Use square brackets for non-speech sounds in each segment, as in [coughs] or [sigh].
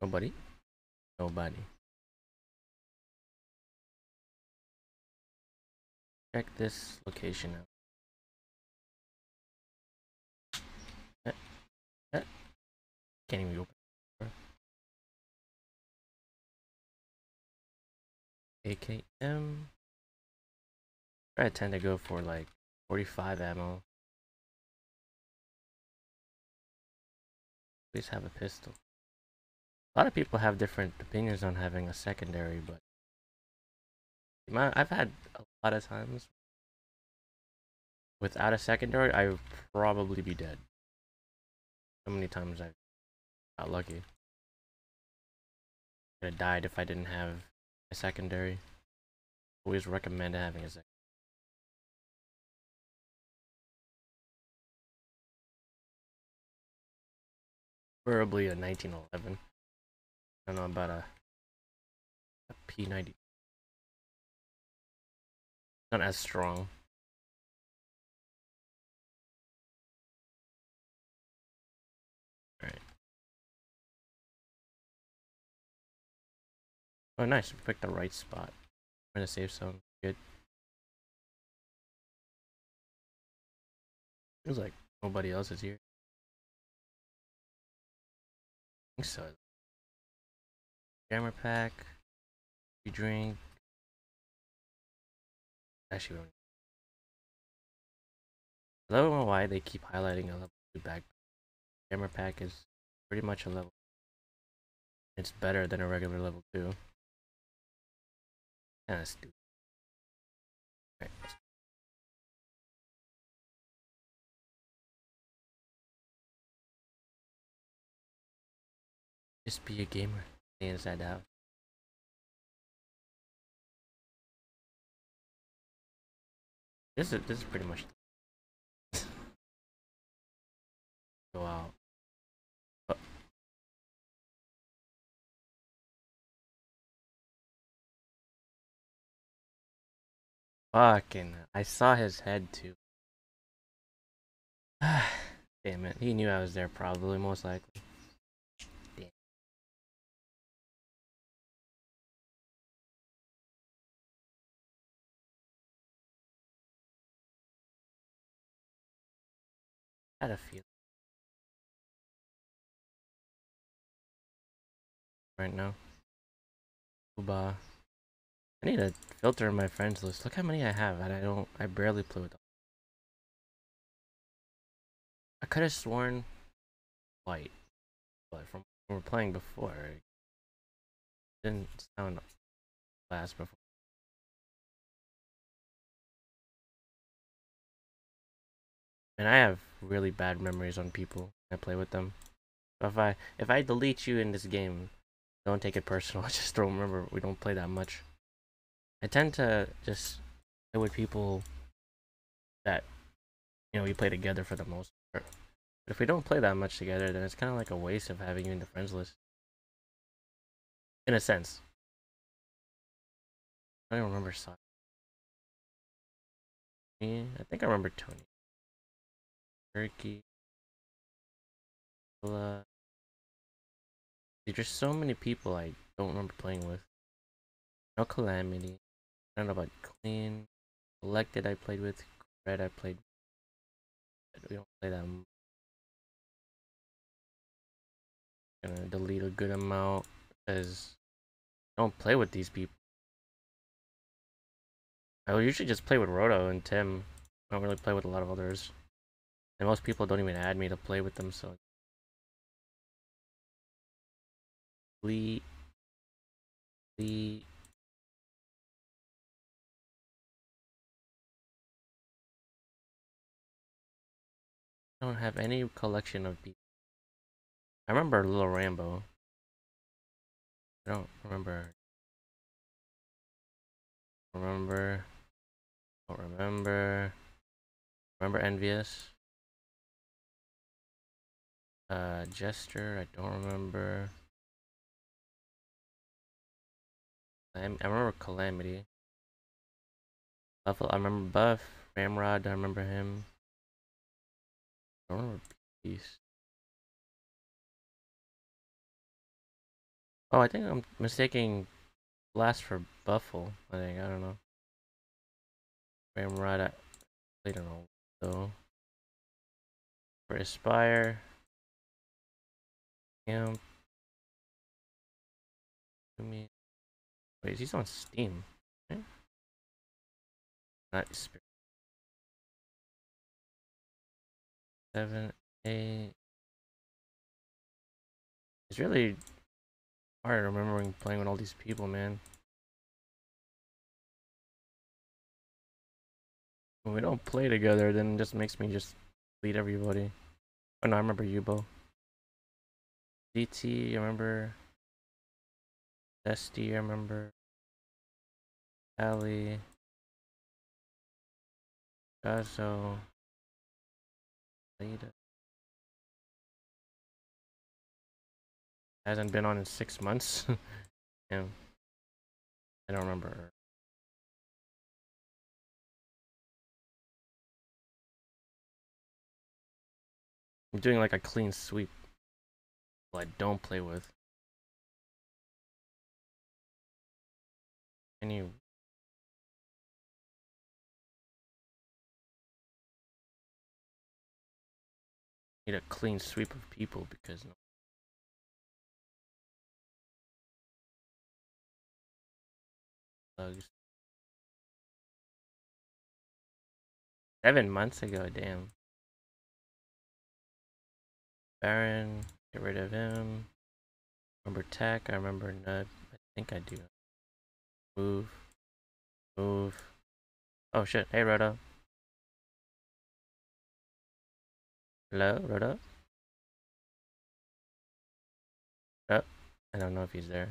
Nobody? Nobody. Check this location out. Eh, eh. Can't even open. AKM. I tend to go for like 45 ammo. Please have a pistol. A lot of people have different opinions on having a secondary, but I've had a lot of times without a secondary, I would probably be dead. So many times I got lucky. I would have died if I didn't have a secondary. Always recommend having a secondary. Preferably a 1911. I don't know about a, a P90. Not as strong. Alright. Oh nice, we picked the right spot. I'm in a safe zone. Good. Feels like nobody else is here. think so. Jammer pack. You drink. Actually, I don't know why they keep highlighting a level 2 back. Jammer pack is pretty much a level. It's better than a regular level 2. Kinda stupid. Right. Just be a gamer. Inside out. This is this is pretty much [laughs] go out. Oh. Fucking, I saw his head too. [sighs] Damn it, he knew I was there probably, most likely. Had a feeling. Right now. Uba. I need to filter in my friends list. Look how many I have, and I don't. I barely play with them. I could have sworn white, but from we were playing before, it didn't sound last before. And I have really bad memories on people I play with them. If I if I delete you in this game, don't take it personal. [laughs] I just don't remember we don't play that much. I tend to just play with people that you know we play together for the most part. But if we don't play that much together, then it's kind of like a waste of having you in the friends list. In a sense. I don't remember Yeah, I think I remember Tony. Turkey. There's just so many people I don't remember playing with. No Calamity. I don't know about Clean. Elected I played with. Red I played We don't play that much. Gonna delete a good amount because I don't play with these people. I usually just play with Roto and Tim. I don't really play with a lot of others. And most people don't even add me to play with them, so... Lee... Lee... I don't have any collection of people. I remember Little Rambo. I don't remember. Remember. Don't remember. Remember Envious? Uh, Jester, I don't remember. I, remember Calamity. Buffalo, I remember Buff. Ramrod, I remember him. I don't remember Peace. Oh, I think I'm mistaking Blast for Buffle. I think I don't know. Ramrod, at. I don't know though. For Aspire. Me. Wait, he's on Steam. Right? Not Spirit. Seven, eight. It's really hard remembering playing with all these people, man. When we don't play together, then it just makes me just beat everybody. Oh no, I remember Yubo. DT, I remember. Dusty, I remember. Ali. Gazo. Leda. Hasn't been on in six months. [laughs] yeah. I don't remember. I'm doing like a clean sweep. I don't play with. Any need a clean sweep of people because no. Seven months ago, damn. Baron, get rid of him. Remember Tech, I remember Nud. I think I do. Move. Move. Oh shit, hey Roto. Hello, Roto? Oh, I don't know if he's there.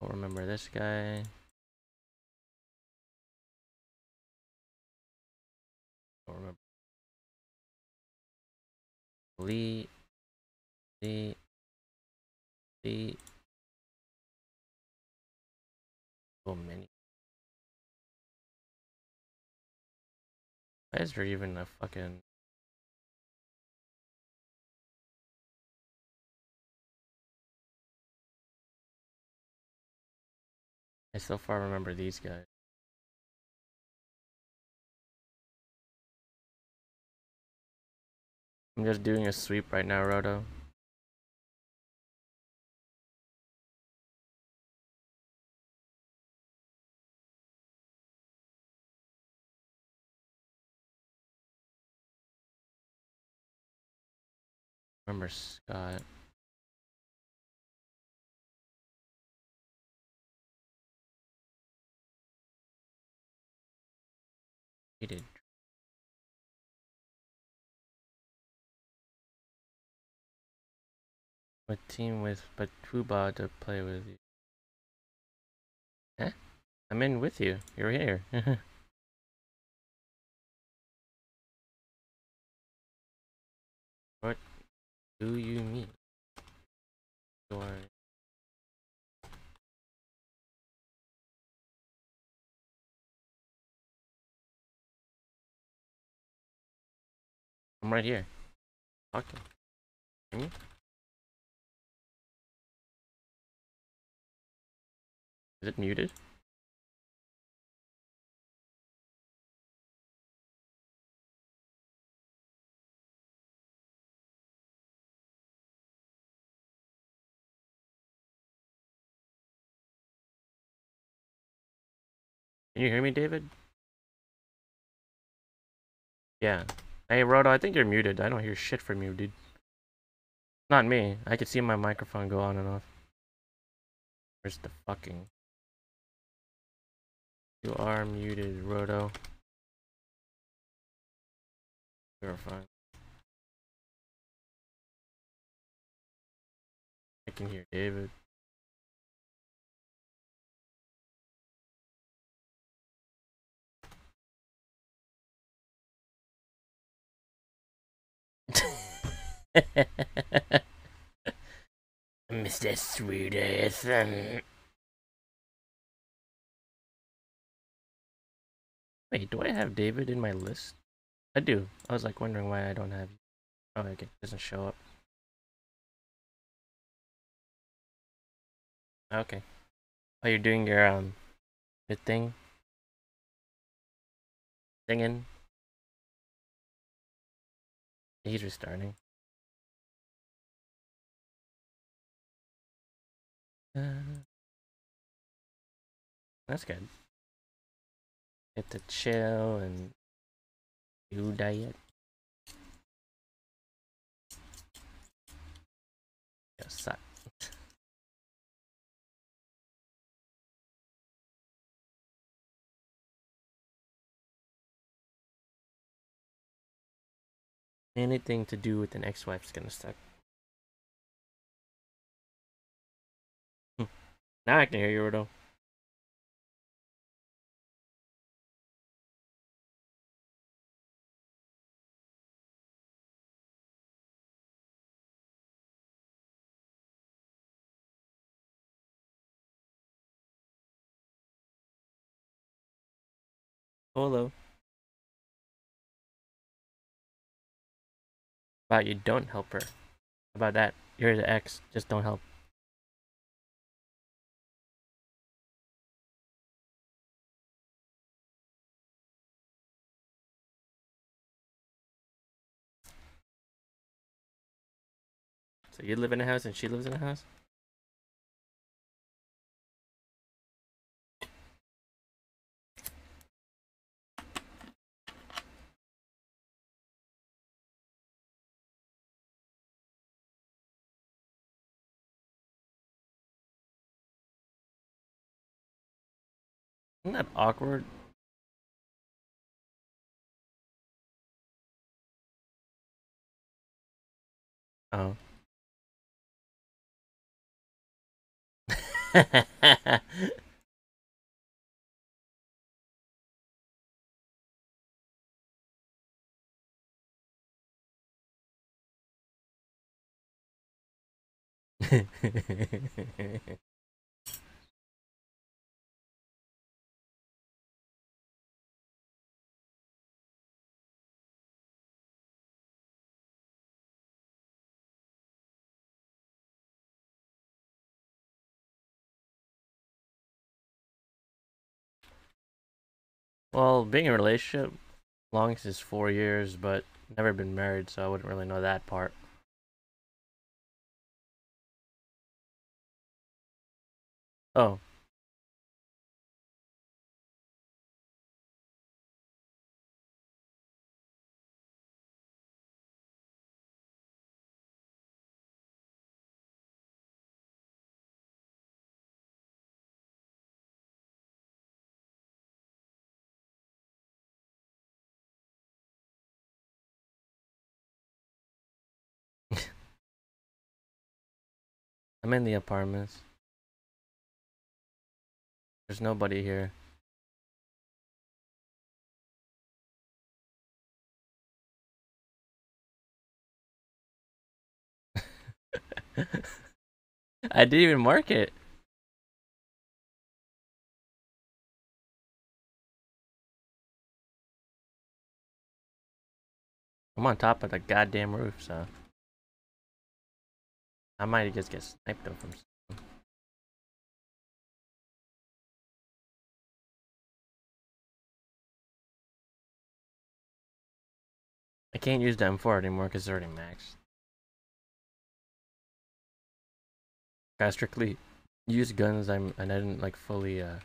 Don't remember this guy. Remember. Lee. Lee. Lee. So many. Why is there even a fucking I so far remember these guys. I'm just doing a sweep right now, Roto. Remember Scott. He did. What team with Batuba to play with you? Eh? I'm in with you. You're here. [laughs] what do you mean? I'm right here. Talking. Is it muted? Can you hear me, David? Yeah. Hey, Roto, I think you're muted. I don't hear shit from you, dude. Not me. I can see my microphone go on and off. Where's the fucking... You are muted, Roto. You're fine. I can hear David. [laughs] Mr. Sweetest. Um, Wait, do I have David in my list? I do. I was like wondering why I don't have you. Oh, okay. it Doesn't show up. Okay. Oh, you're doing your um, your thing. Singing. He's restarting. Uh, that's good. Get to chill and do diet. Suck. Anything to do with an ex-wife's gonna suck. Hmm. Now I can hear you, Roto. Hello. About you don't help her. About that, you're the ex, just don't help. So you live in a house and she lives in a house? Isn't that awkward? Oh. [laughs] well, being in a relationship, longest is four years, but never been married, so I wouldn't really know that part. Oh. I'm in the apartments. There's nobody here. [laughs] I didn't even mark it. I'm on top of the goddamn roof, so I might just get sniped though from. I can't use the M4 anymore because it's already maxed. I strictly use guns I'm and I didn't like fully uh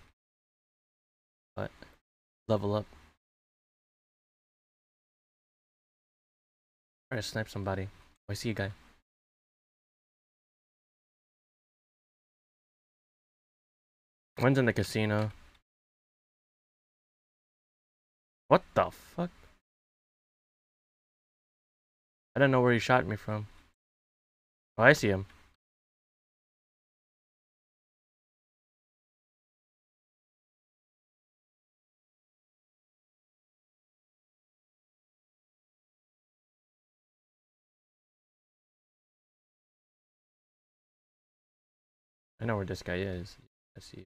but level up. Try to snipe somebody. Oh, I see a guy. One's in the casino. What the fuck? I don't know where he shot me from. Oh, I see him. I know where this guy is. I see.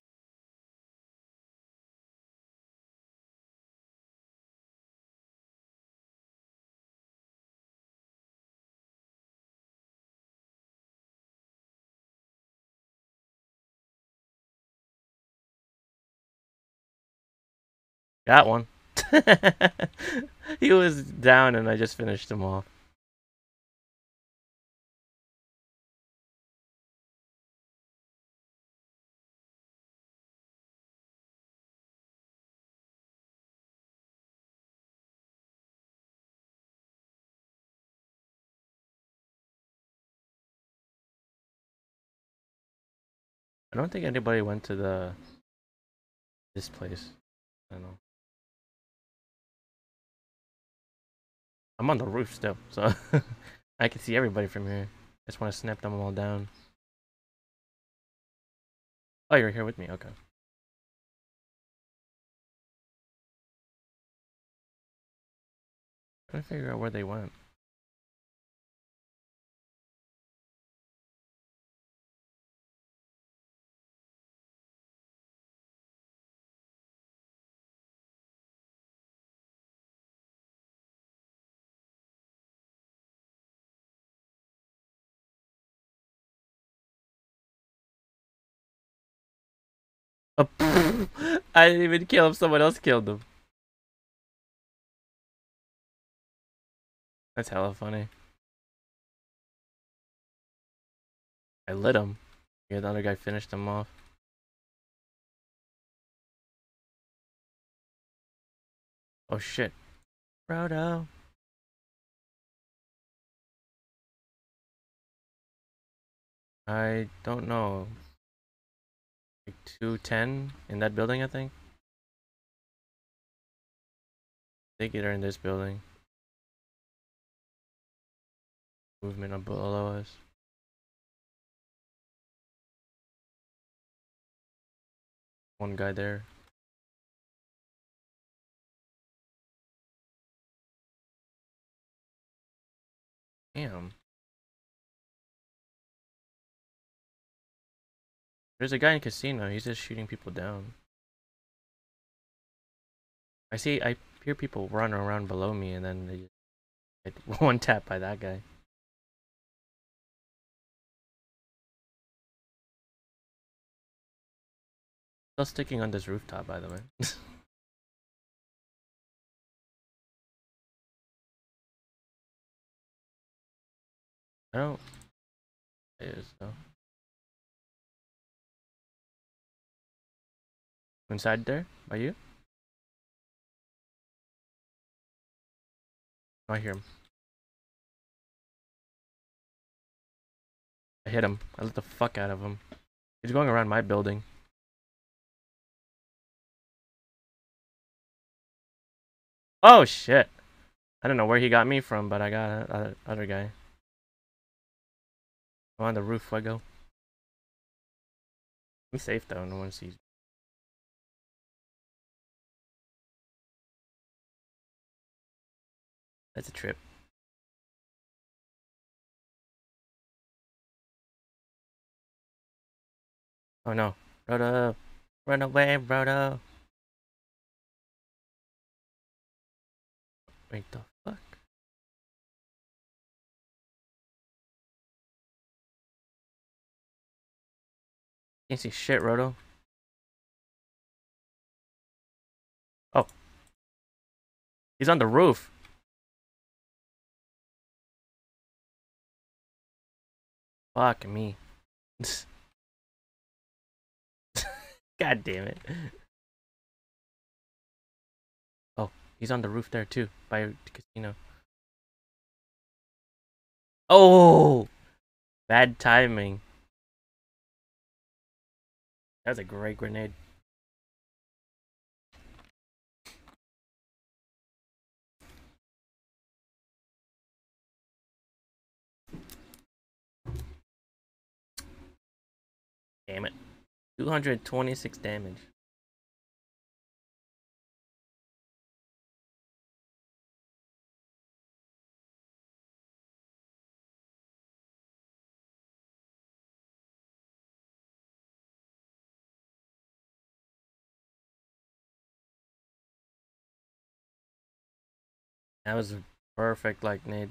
Got one. [laughs] he was down and I just finished him off. I don't think anybody went to the this place. I don't know. I'm on the roof still, so [laughs] I can see everybody from here. I just want to snap them all down. Oh, you're here with me. Okay. Trying to figure out where they went. I didn't even kill him. Someone else killed him. That's hella funny. I lit him. Yeah, the other guy finished him off. Oh shit. Frodo. I don't know. Like 210 in that building, I think. I think they're in this building. Movement on below us. One guy there. Damn. There's a guy in casino. He's just shooting people down. I see. I hear people run around below me, and then they get [laughs] one tap by that guy. Still sticking on this rooftop, by the way. [laughs] I don't. It is though. Inside there? By you? I hear him. I hit him. I let the fuck out of him. He's going around my building. Oh shit. I don't know where he got me from, but I got a, other guy. I'm on the roof, Fuego. I'm safe though, no one sees me. That's a trip. Oh no. Roto! Run away, Roto! Wait the fuck? Can't see shit, Roto. Oh. He's on the roof. Fuck me. [laughs] God damn it. Oh, he's on the roof there too, by the casino. Oh! Bad timing. That was a great grenade. Damn it. 226 damage. That was perfect like Nate.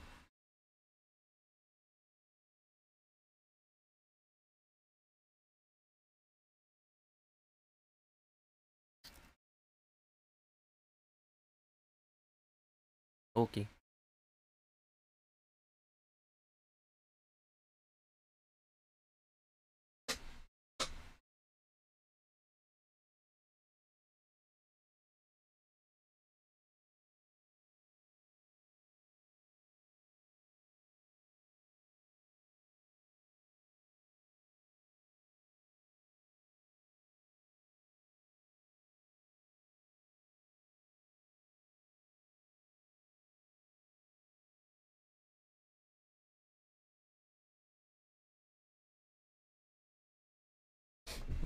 Okay.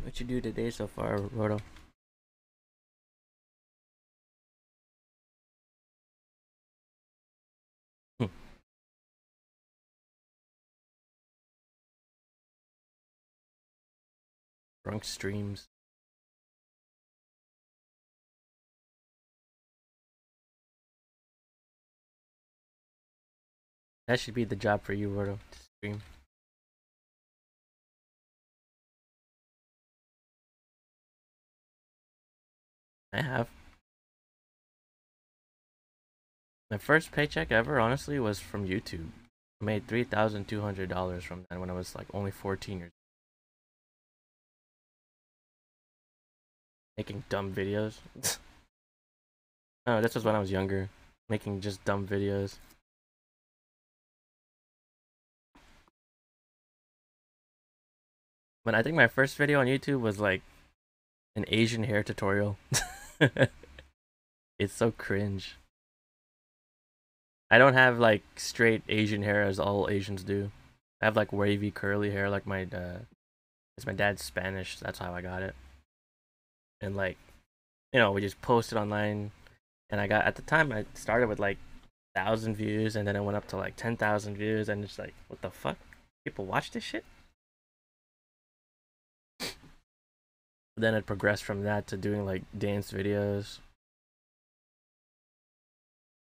What you do today so far, Roto? Hmm. Drunk streams. That should be the job for you, Roto, to stream. I have. My first paycheck ever, honestly, was from YouTube. I made three thousand two hundred dollars from that when I was like only fourteen years. Old. Making dumb videos. [laughs] oh, this was when I was younger, making just dumb videos. But I think my first video on YouTube was like an Asian hair tutorial. [laughs] [laughs] it's so cringe. I don't have like straight Asian hair as all Asians do. I have like wavy curly hair like my uh it's my dad's Spanish, that's how I got it. And like you know, we just posted online and I got at the time I started with like thousand views and then it went up to like ten thousand views and it's like what the fuck? People watch this shit? Then it progressed from that to doing like dance videos.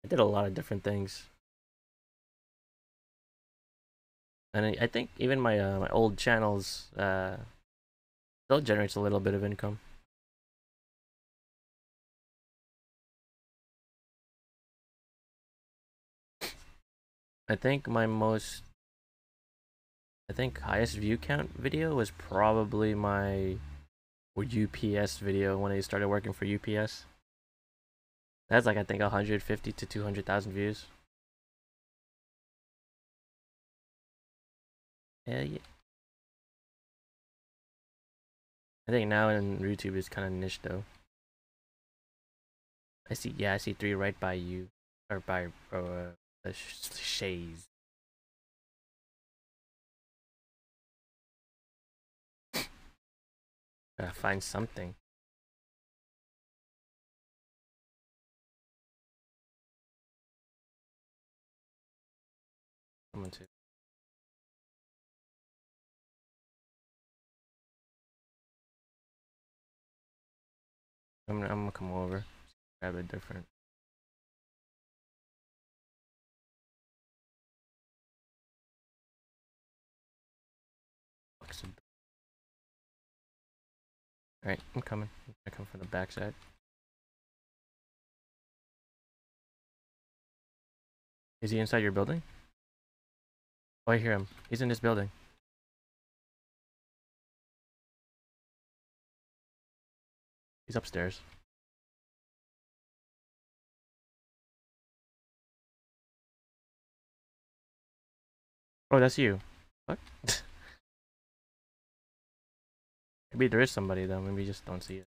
I did a lot of different things. And I, I think even my uh, my old channels uh still generates a little bit of income. I think my most I think highest view count video was probably my UPS video when I started working for UPS. That's like I think 150 to 200,000 views. Yeah, yeah. I think now in YouTube is kind of niche though. I see, yeah, I see three right by you, or by uh, the Shays. Gotta find something. Someone to. I'm I'm gonna come over, grab a different. Alright, I'm coming. I come from the backside. Is he inside your building? Oh, I hear him. He's in this building. He's upstairs. Oh, that's you. What? [laughs] Maybe there is somebody though, maybe just don't see it.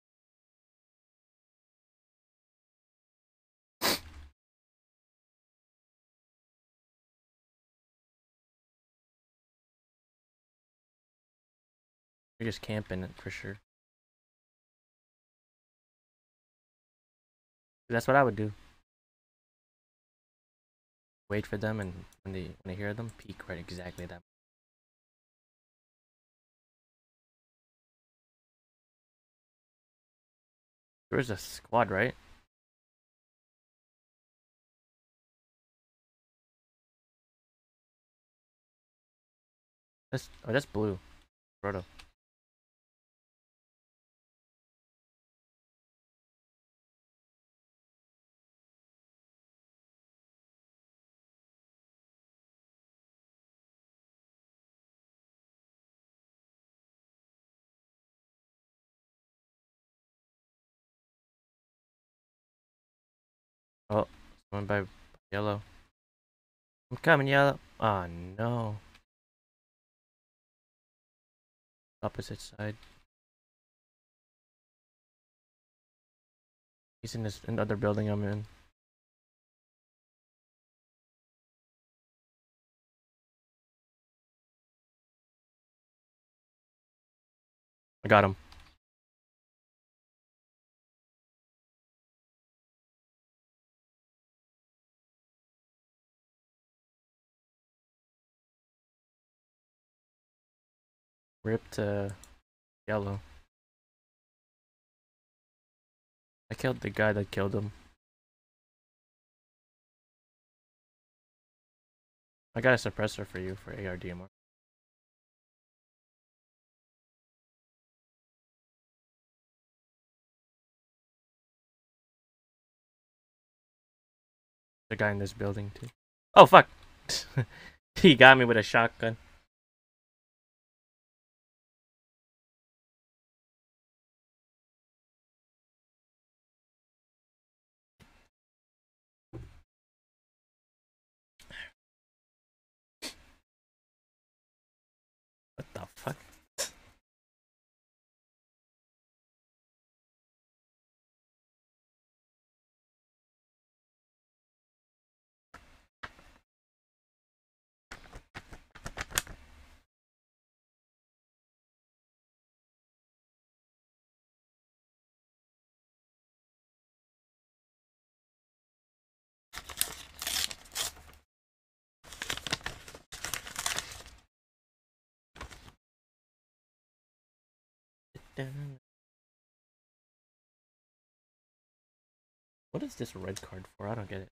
You're just camping it for sure. That's what I would do. Wait for them and when they when they hear them, peek right exactly that There was a squad, right? That's oh that's blue. Roto. Oh, someone by yellow. I'm coming, yellow. Oh no. Opposite side. He's in this another building I'm in. I got him. Ripped uh, yellow. I killed the guy that killed him. I got a suppressor for you for ARDMR. The guy in this building too. Oh fuck! [laughs] he got me with a shotgun. What is this red card for? I don't get it.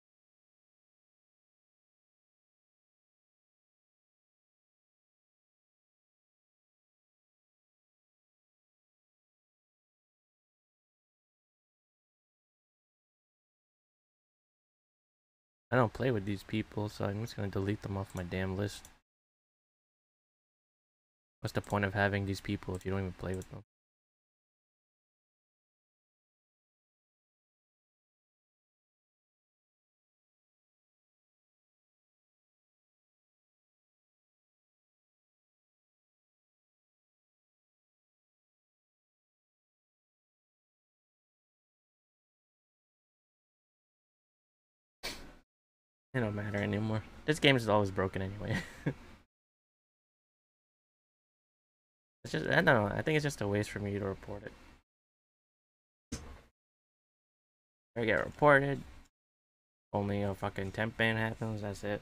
I don't play with these people, so I'm just gonna delete them off my damn list. What's the point of having these people if you don't even play with them? It don't matter anymore. This game is always broken anyway. [laughs] it's just I don't know. I think it's just a waste for me to report it. I get reported. Only a fucking temp ban happens. That's it.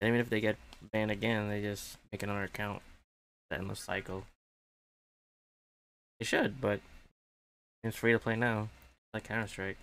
And even if they get banned again, they just make another account. The endless cycle. They should, but it's free to play now, like Counter Strike.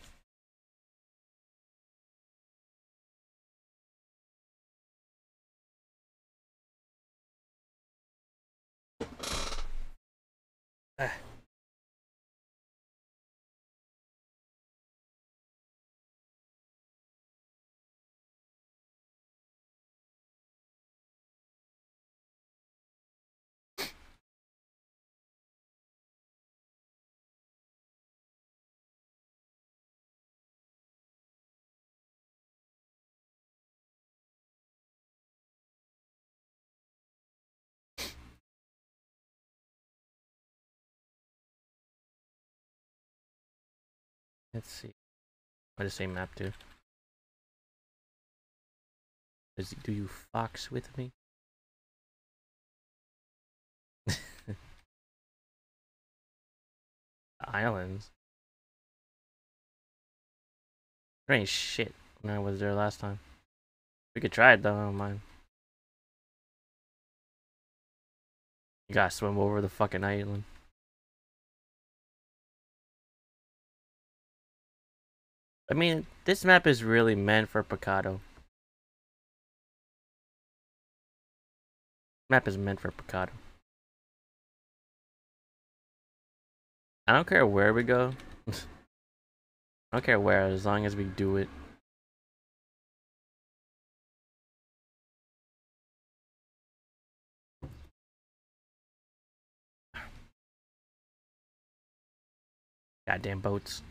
Let's see. Or the same map too. Does, do you fox with me? [laughs] Islands. There ain't shit when I was there last time. We could try it though, I don't mind. You gotta swim over the fucking island. I mean, this map is really meant for Picado. Map is meant for Picado. I don't care where we go. [laughs] I don't care where, as long as we do it. Goddamn boats.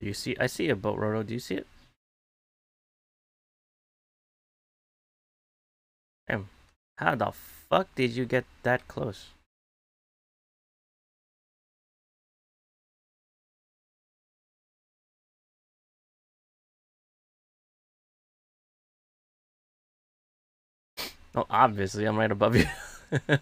Do you see? I see a boat, Roto. Do you see it? Damn. How the fuck did you get that close? Oh, obviously, I'm right above you. [laughs]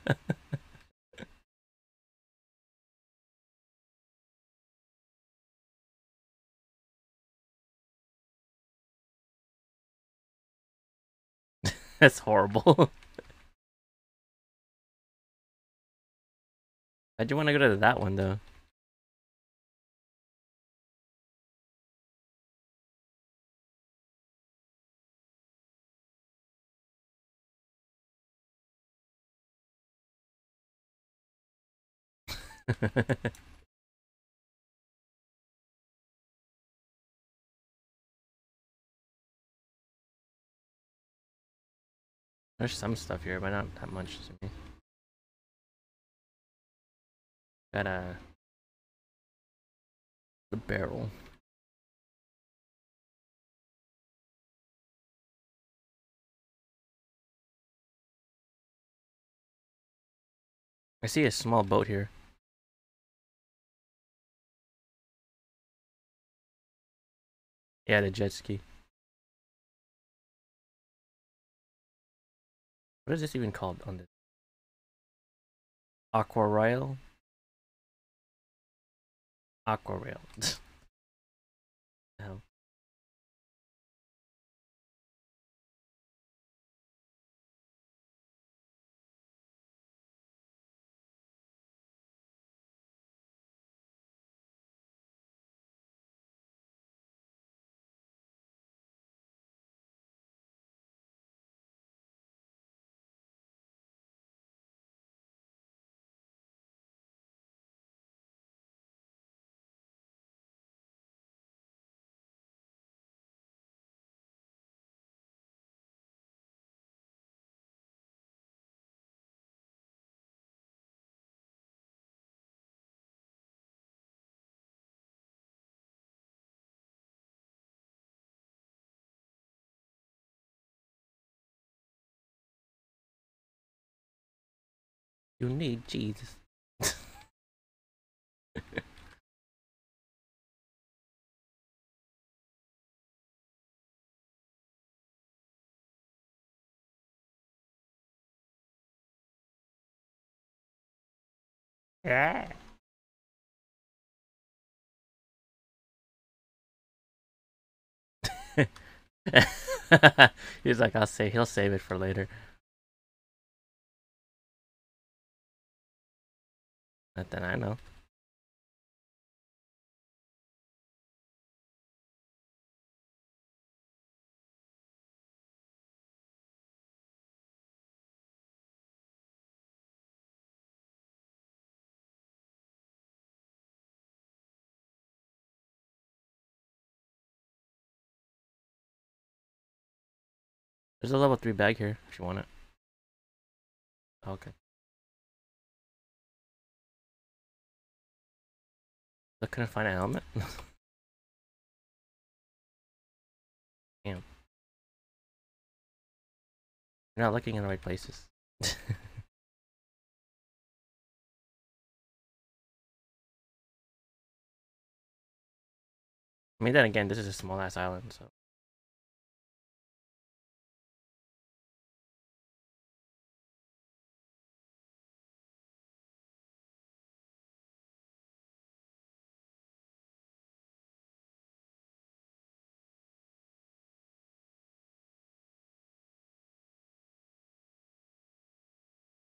[laughs] That's horrible. I do want to go to that one, though? [laughs] There's some stuff here, but not that much to me. Got a the barrel. I see a small boat here. Yeah, the jet ski. What is this even called on this? Aquarail? Aqua You need Jesus. yeah. [laughs] He's like, I'll say he'll save it for later. Not that I know. There's a level 3 bag here if you want it. Oh, okay. I couldn't find a helmet. [laughs] Damn. You're not looking in the right places. [laughs] I mean, then again, this is a small ass island, so.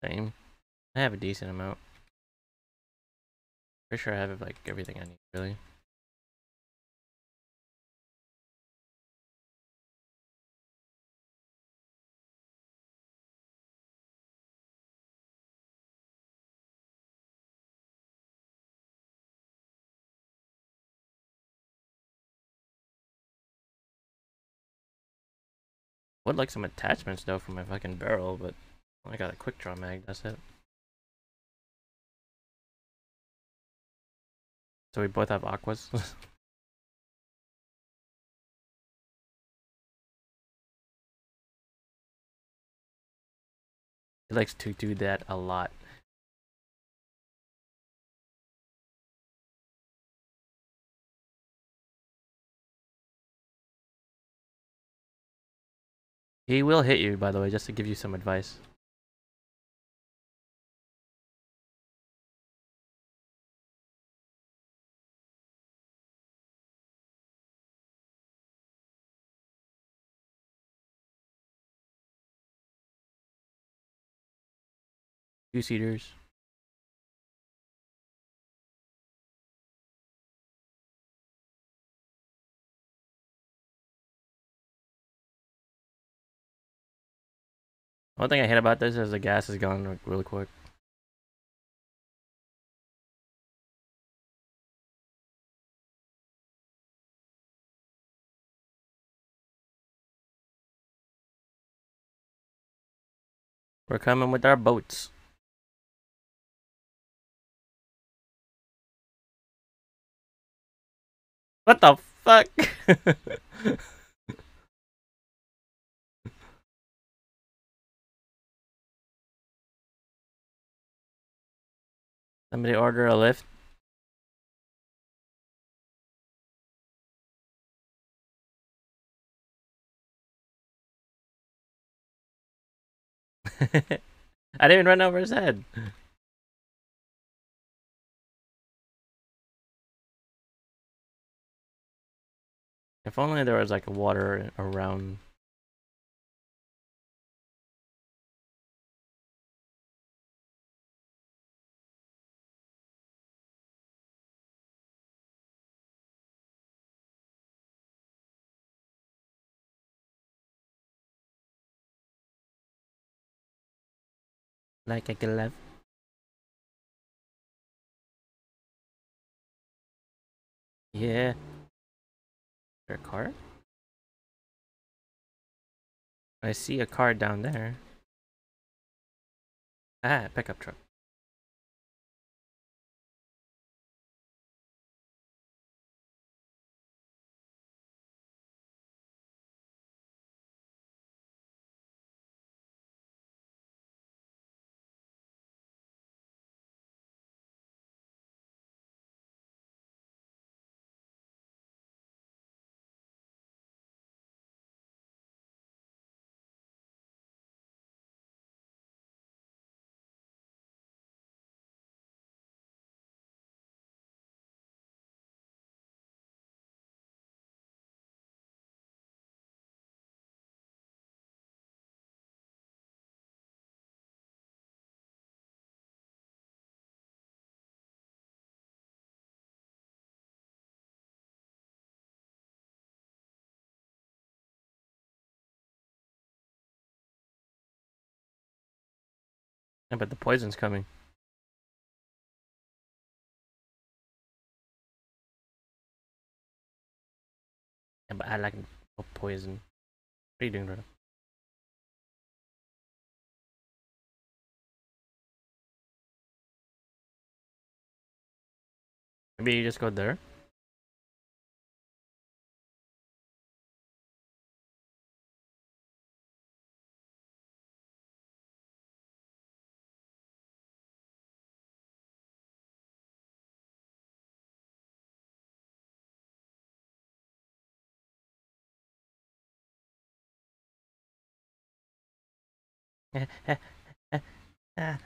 Same. I have a decent amount. Pretty sure I have like everything I need, really. Would like some attachments though for my fucking barrel, but I got a quick draw mag, that's it. So we both have aquas. [laughs] he likes to do that a lot. He will hit you, by the way, just to give you some advice. Two seaters. One thing I hate about this is the gas is gone really quick. We're coming with our boats. What the fuck? Somebody order a lift. [laughs] I didn't even run over his head. If only there was like water around. Like I can love. Yeah. A car? I see a car down there. Ah, pickup truck. Yeah, but the poison's coming. Yeah, but I like poison. What are you doing, Roto? Maybe you just go there? [laughs] I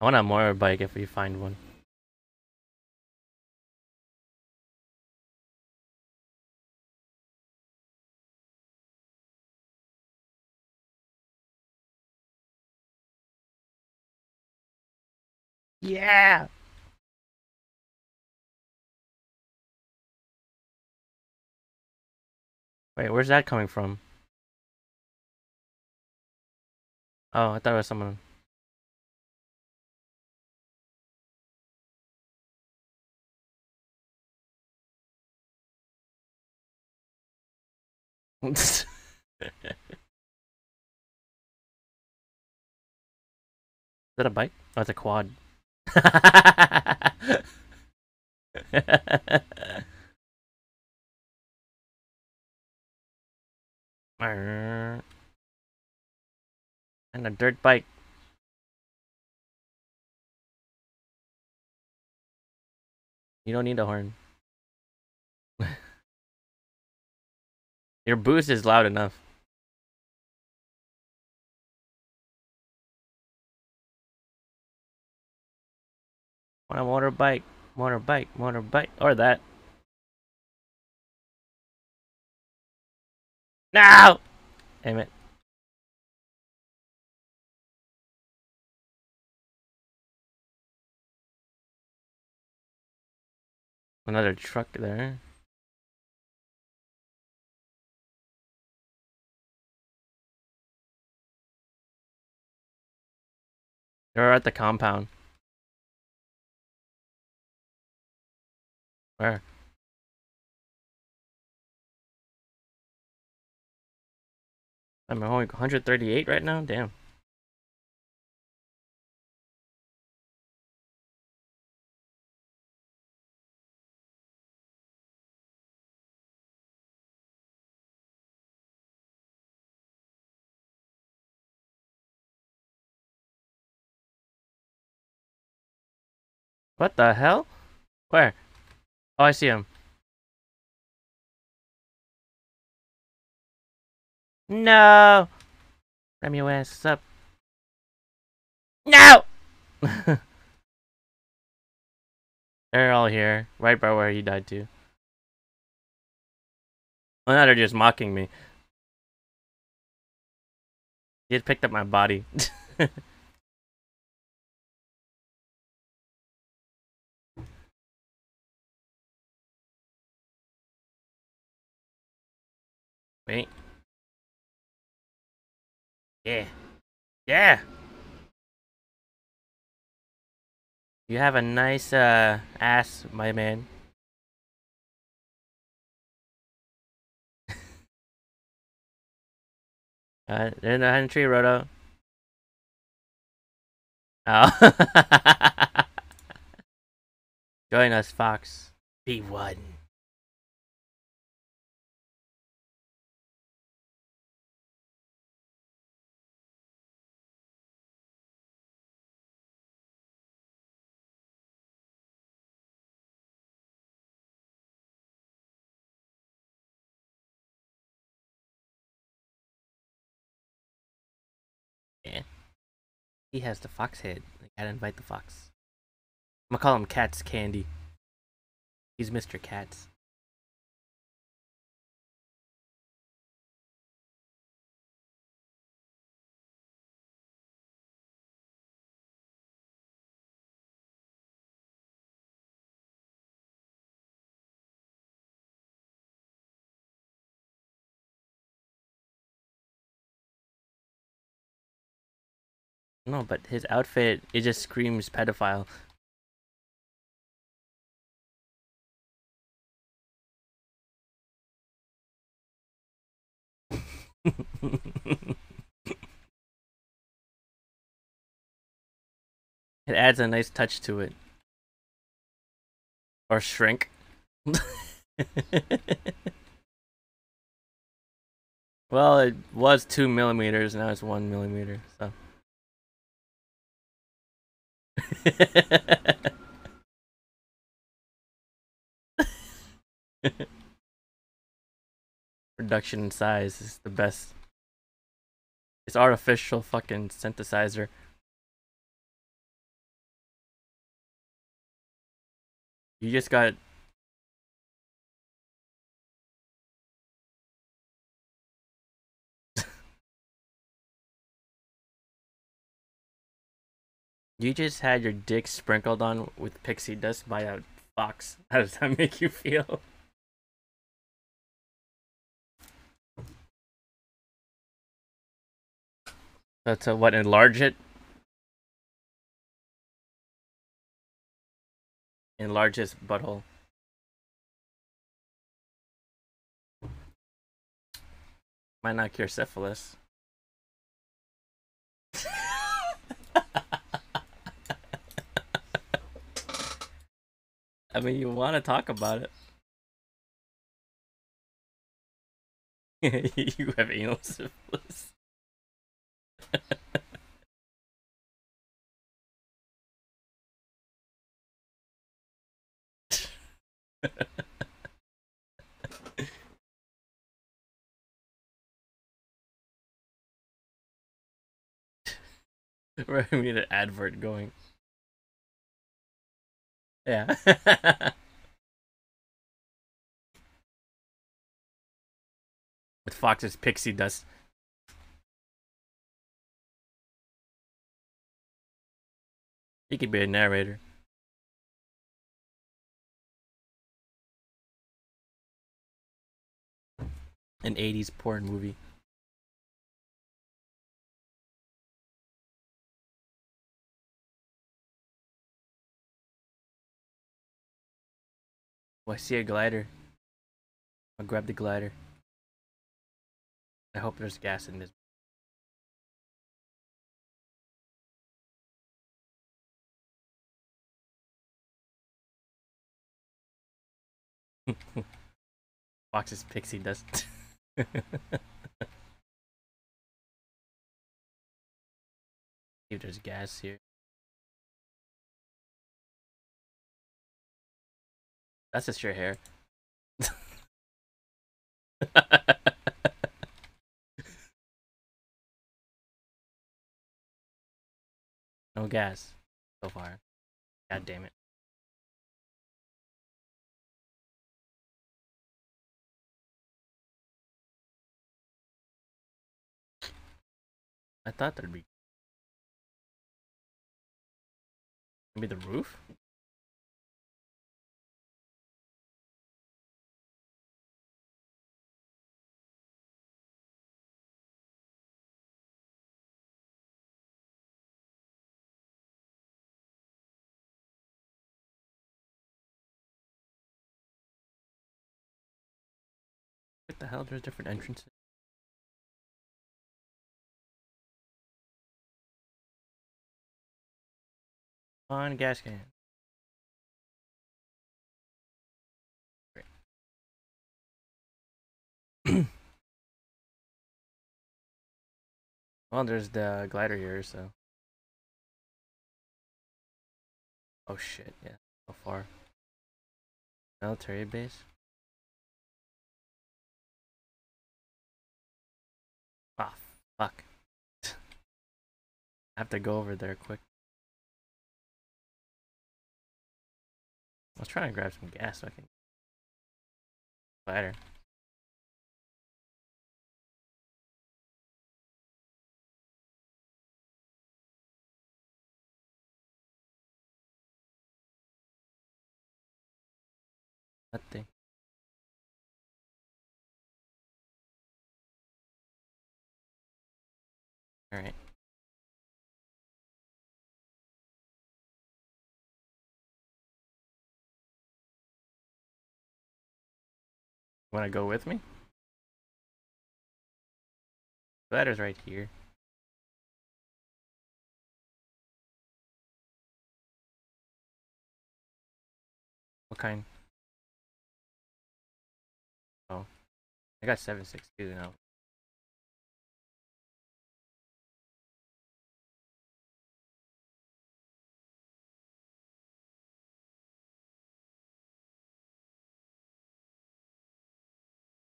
want a motorbike if we find one. Yeah! Wait, where's that coming from? Oh, I thought it was someone. Is that a bike? Oh, it's a quad. [laughs] And a dirt bike. You don't need a horn. [laughs] Your boost is loud enough. On a motorbike, motorbike, motorbike, or that. No! Damn it. Another truck there. They're at the compound. Where? I'm only 138 right now? Damn. What the hell? Where? Oh, I see him. No! Ram your ass up. No! [laughs] they're all here, right by where he died too. Well, now they're just mocking me. He had picked up my body. [laughs] Wait. Yeah. Yeah! You have a nice, uh, ass, my man. [laughs] uh, in the tree, Roto. Oh. [laughs] Join us, Fox. Be one. He has the fox head. I gotta invite the fox. I'm gonna call him Cat's Candy. He's Mr. Cats. No, but his outfit, it just screams pedophile. [laughs] it adds a nice touch to it. Or shrink. [laughs] well, it was two millimeters, now it's one millimeter, so. [laughs] Reduction in size is the best. It's artificial fucking synthesizer. You just got You just had your dick sprinkled on with pixie dust by a fox. [laughs] How does that make you feel? That's a what enlarge it? Enlarge his butthole. Might not cure syphilis. I mean, you want to talk about it. [laughs] you have anal syphilis. [laughs] We need an advert going. Yeah. [laughs] With Fox's pixie dust. He could be a narrator. An 80s porn movie. Oh, I see a glider. I'll grab the glider. I hope there's gas in this. [laughs] Fox's pixie dust. [laughs] if there's gas here. That's just your hair. [laughs] no gas so far. God damn it. I thought there'd be maybe the roof. What the hell? There's different entrances. On gas can. Great. [coughs] well, there's the glider here, so. Oh shit, yeah. How far? Military base? Ah, fuck. I have to go over there quick. I was trying to grab some gas so I can glider. Nothing. Alright. Wanna go with me? Ladder's right here. What kind? Oh. I got 762 now.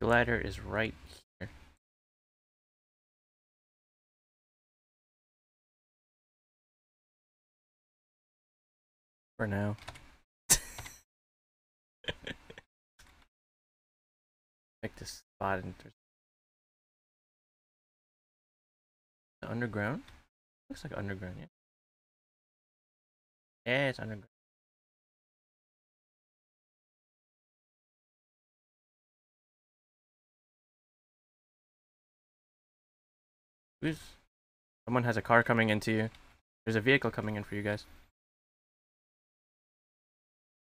The ladder is right here. For now. [laughs] Pick this spot and underground. Looks like underground, yeah. Yeah, it's underground. Who's someone has a car coming into you. There's a vehicle coming in for you guys.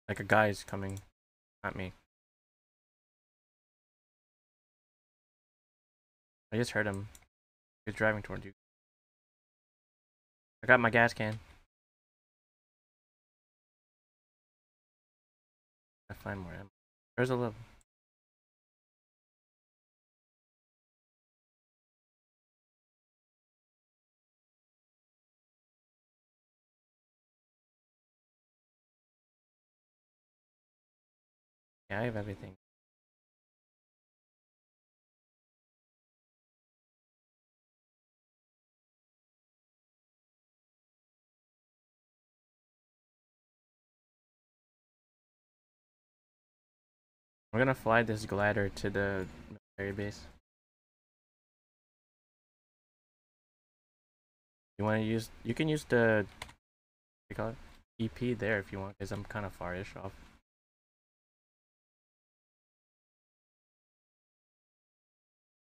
Like a guy's coming at me. I just heard him. He's driving towards you. I got my gas can. I find more ammo. There's a level. I have everything. We're gonna fly this glider to the military base. You wanna use, you can use the, what do you call it? EP there if you want, because I'm kind of farish off.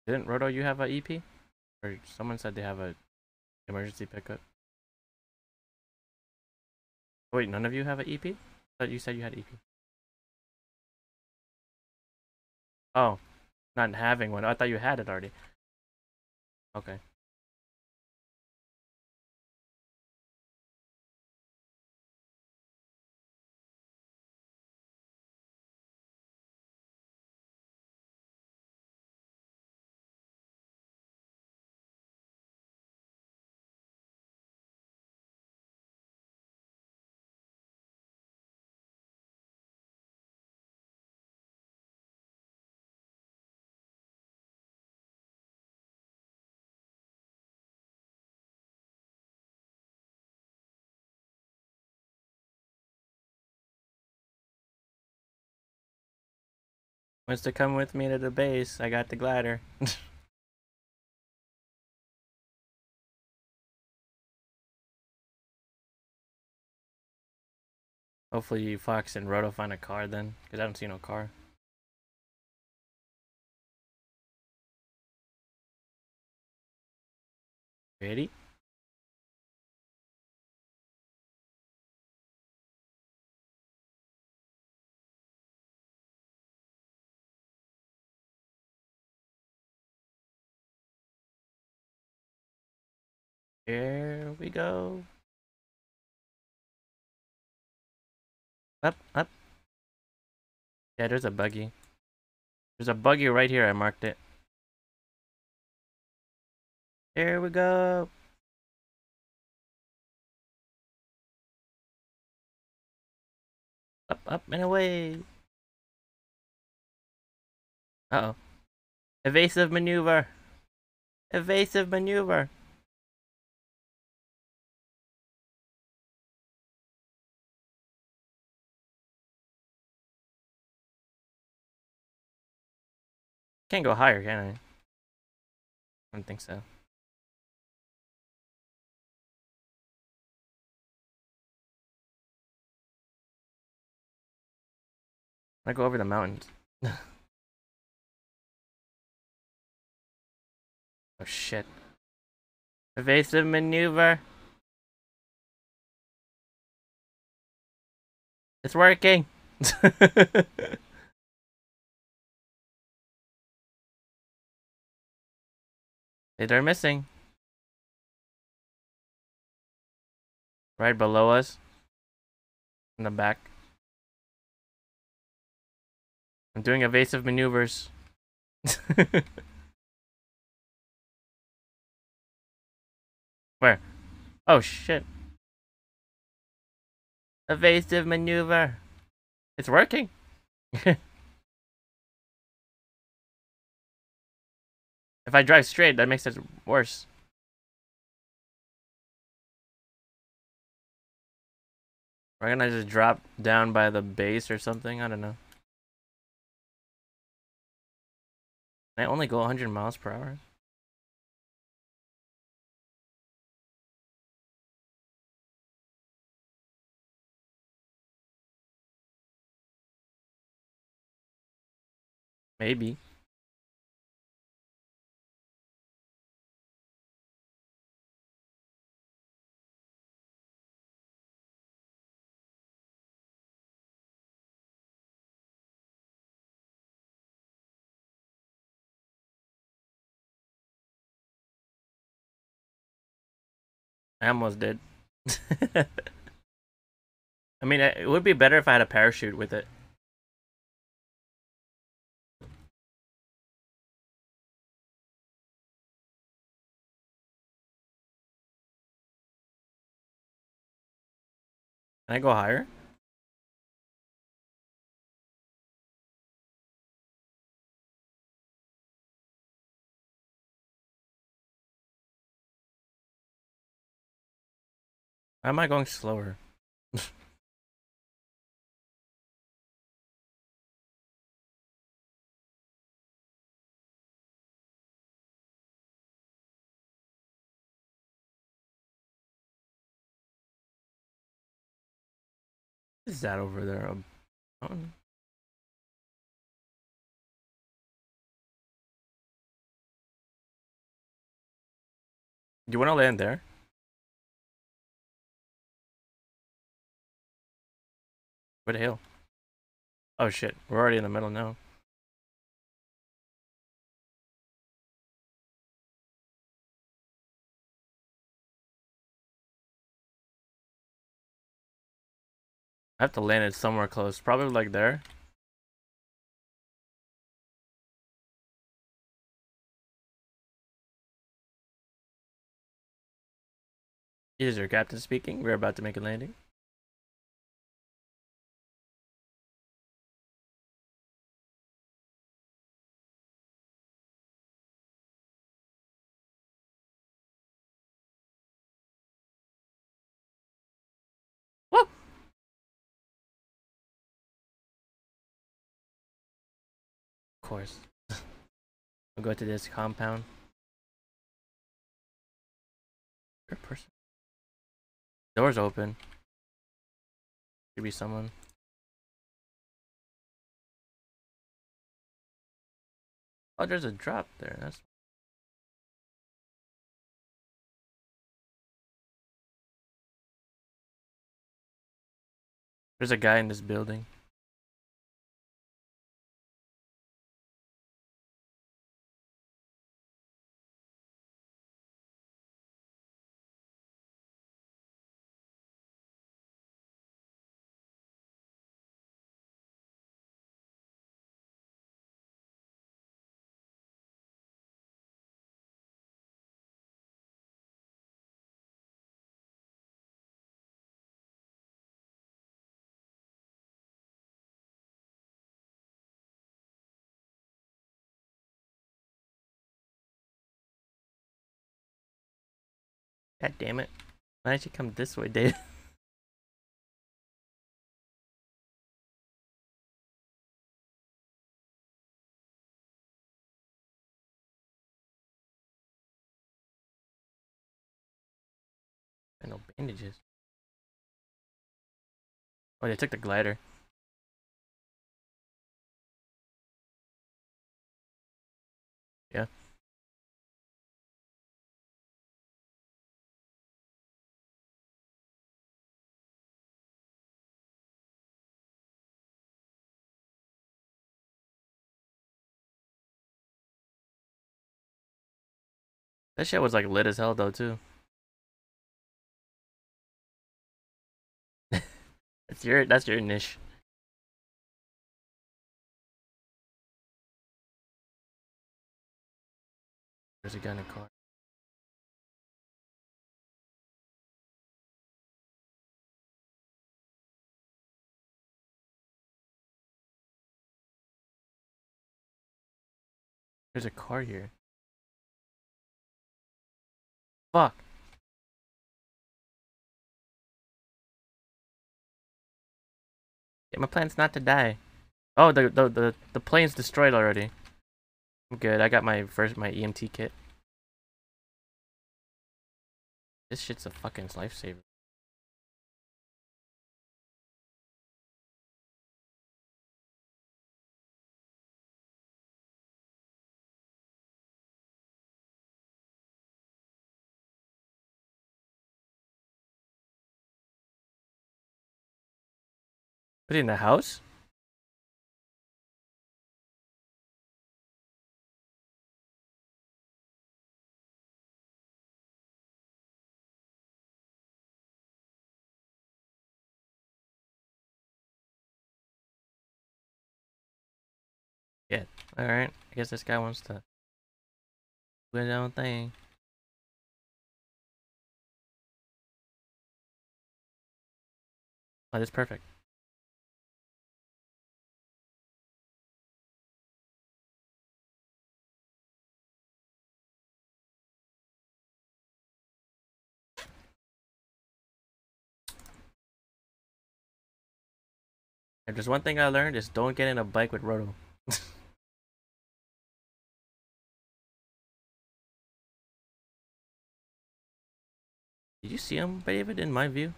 Didn't Roto you have a EP? Or someone said they have a emergency pickup. Wait, none of you have an EP? I thought you said you had EP. Oh, not having one. Oh, I thought you had it already. Okay. Wants to come with me to the base. I got the glider. [laughs] Hopefully Fox and Roto find a car then, because I don't see no car. Ready? Here we go. Up, up. Yeah, there's a buggy. There's a buggy right here. I marked it. Here we go. Up, up, and away. Uh-oh. Evasive maneuver. Evasive maneuver. Can't go higher, can I? I don't think so. I go over the mountains. [laughs] oh shit. Evasive maneuver. It's working. [laughs] They're missing. Right below us. In the back. I'm doing evasive maneuvers. [laughs] Where? Oh shit. Evasive maneuver. It's working. [laughs] If I drive straight, that makes it worse. We're gonna just drop down by the base or something? I don't know. Can I only go 100 miles per hour? Maybe. I almost did. I mean, it would be better if I had a parachute with it. Can I go higher? Why am I going slower? is that over there? A mountain? Do you want to land there? Where the hell? Oh shit, we're already in the middle now. I have to land it somewhere close, probably like there. Is your captain speaking? We're about to make a landing. Course. we'll go to this compound. Good person. Doors open. Could be someone. Oh, there's a drop there. That's There's a guy in this building. God damn it. Why did you come this way, Dave? [laughs] no bandages. Oh, they took the glider. That shit was like lit as hell though too. [laughs] that's your that's your niche. There's a gun in car. There's a car here. Fuck. Yeah, my plan's not to die. Oh, the the the the plane's destroyed already. I'm good. I got my first my EMT kit. This shit's a fucking lifesaver. Put it in the house? Yeah. Alright. I guess this guy wants to do his own thing. Oh, that's perfect. If there's one thing I learned is don't get in a bike with Roto. [laughs] Did you see him, David, in my view?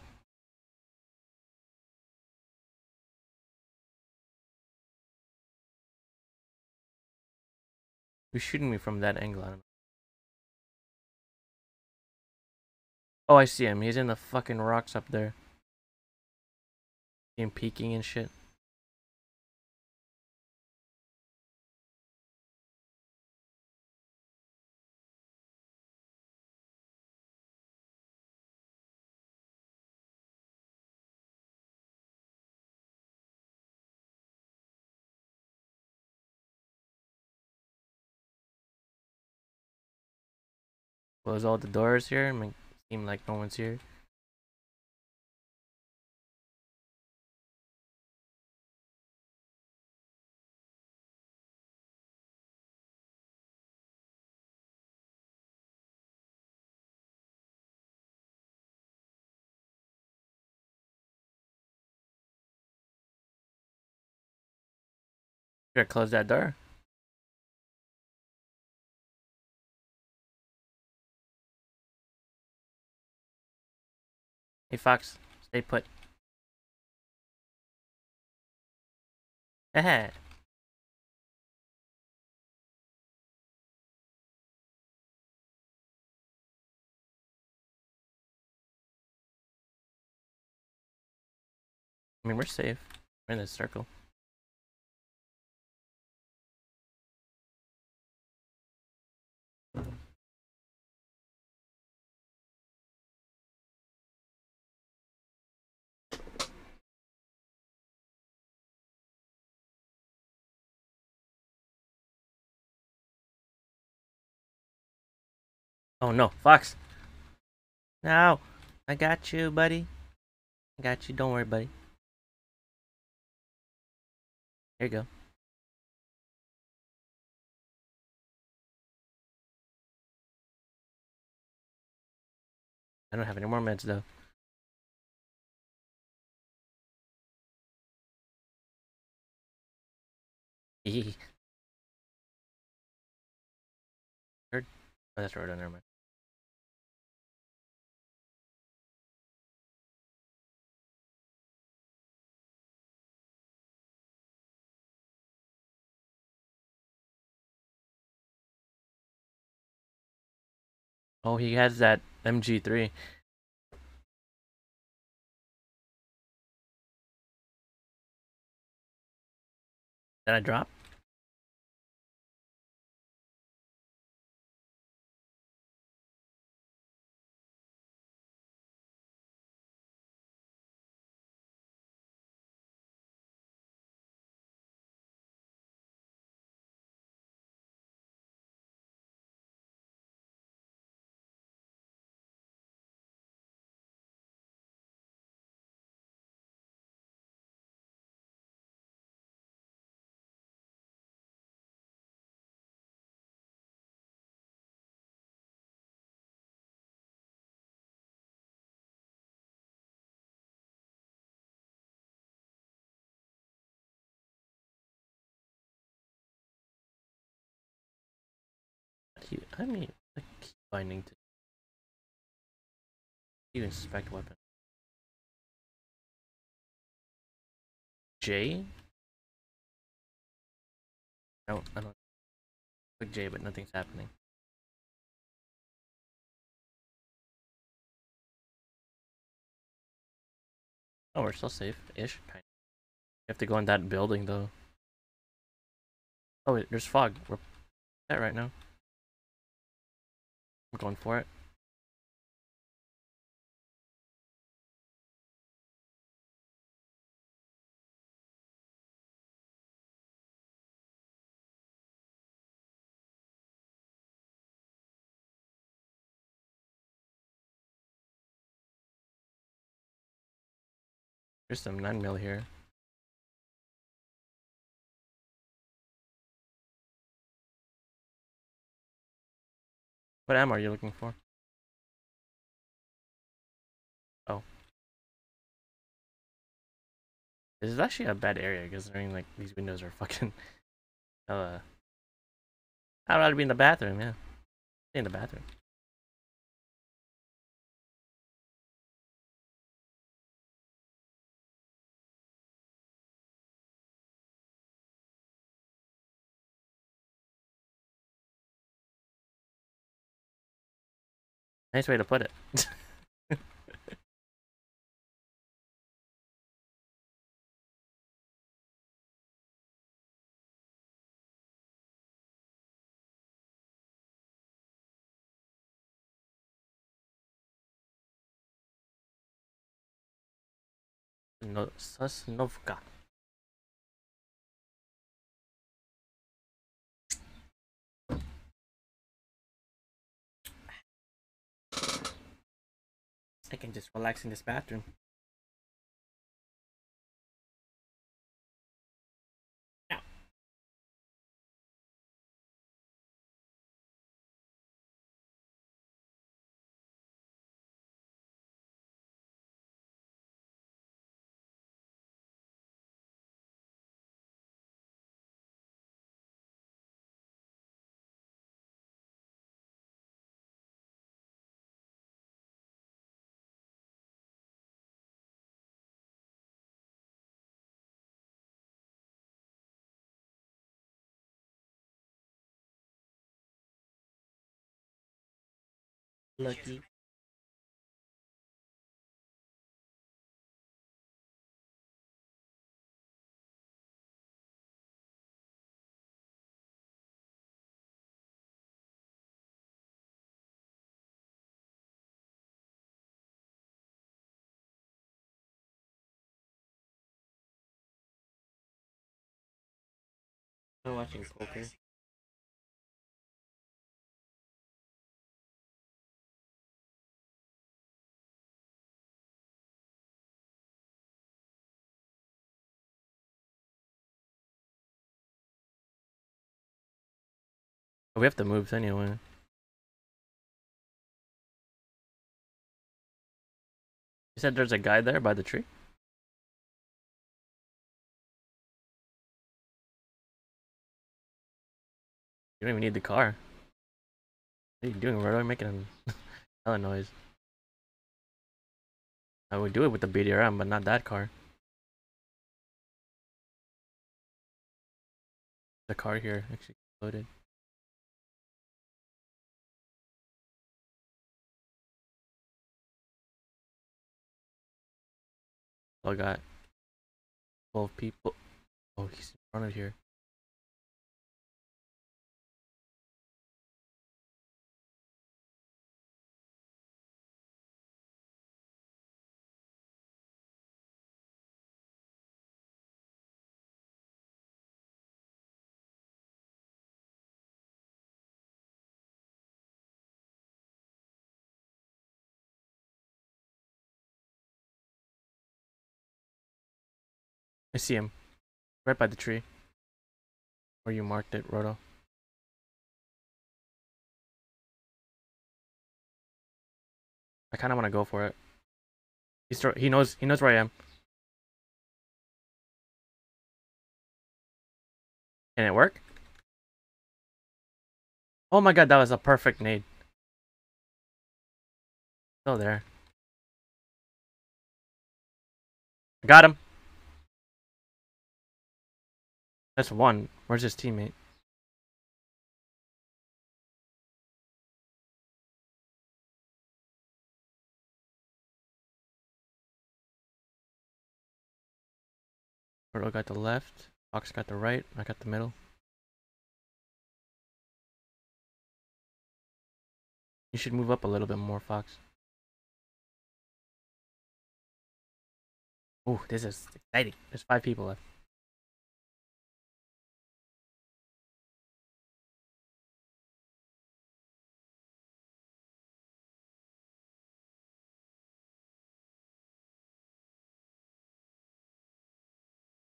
Who's shooting me from that angle? I Oh, I see him. He's in the fucking rocks up there. Him peeking and shit. Close all the doors here and make seem like no one's here. I close that door? Hey Fox, stay put. Ahead. I mean, we're safe. We're in this circle. Oh no, Fox. No, I got you, buddy. I got you. Don't worry, buddy. Here you go. I don't have any more meds though. Heard? Oh, that's right. Never mind. Oh, he has that MG3. Did I drop? I mean, a key binding to you inspect weapon. J? I don't, I don't click J, but nothing's happening. Oh, we're still safe-ish. You have to go in that building, though. Oh, wait, there's fog. We're that right now. I'm going for it. There's some 9 mil here. What ammo are you looking for? Oh. This is actually a bad area considering like these windows are [laughs] fucking uh I'd rather be in the bathroom, yeah. In the bathroom. Nice way to put it. [laughs] no, Sosnovka. I can just relax in this bathroom. Lucky. I'm watching poker. We have to move anyway. You said there's a guy there by the tree? You don't even need the car. What are you doing? Where are you making a [laughs] hella noise? I would do it with the BRDM, but not that car. The car here actually exploded. I got 12 people. Oh, he's in front of here. I see him. Right by the tree. Where you marked it, Roto. I kind of want to go for it. He's he knows he knows where I am. Can it work? Oh my god, that was a perfect nade. Still there. Got him. That's one. Where's his teammate? Turtle got the left. Fox got the right. I got the middle. You should move up a little bit more, Fox. Oh, this is exciting. There's five people left.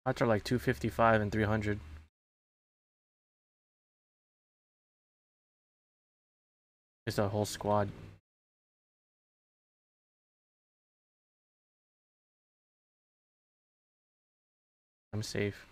Odds are like 255 and 300. It's a whole squad. I'm safe.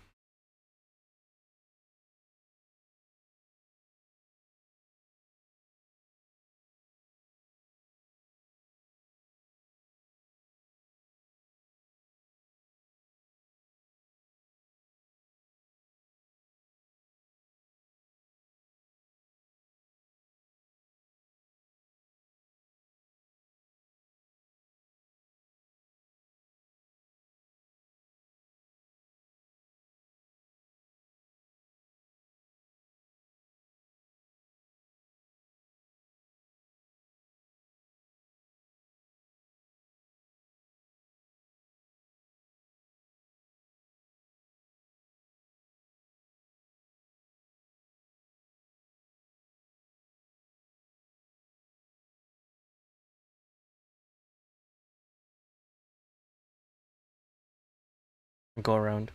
Go around.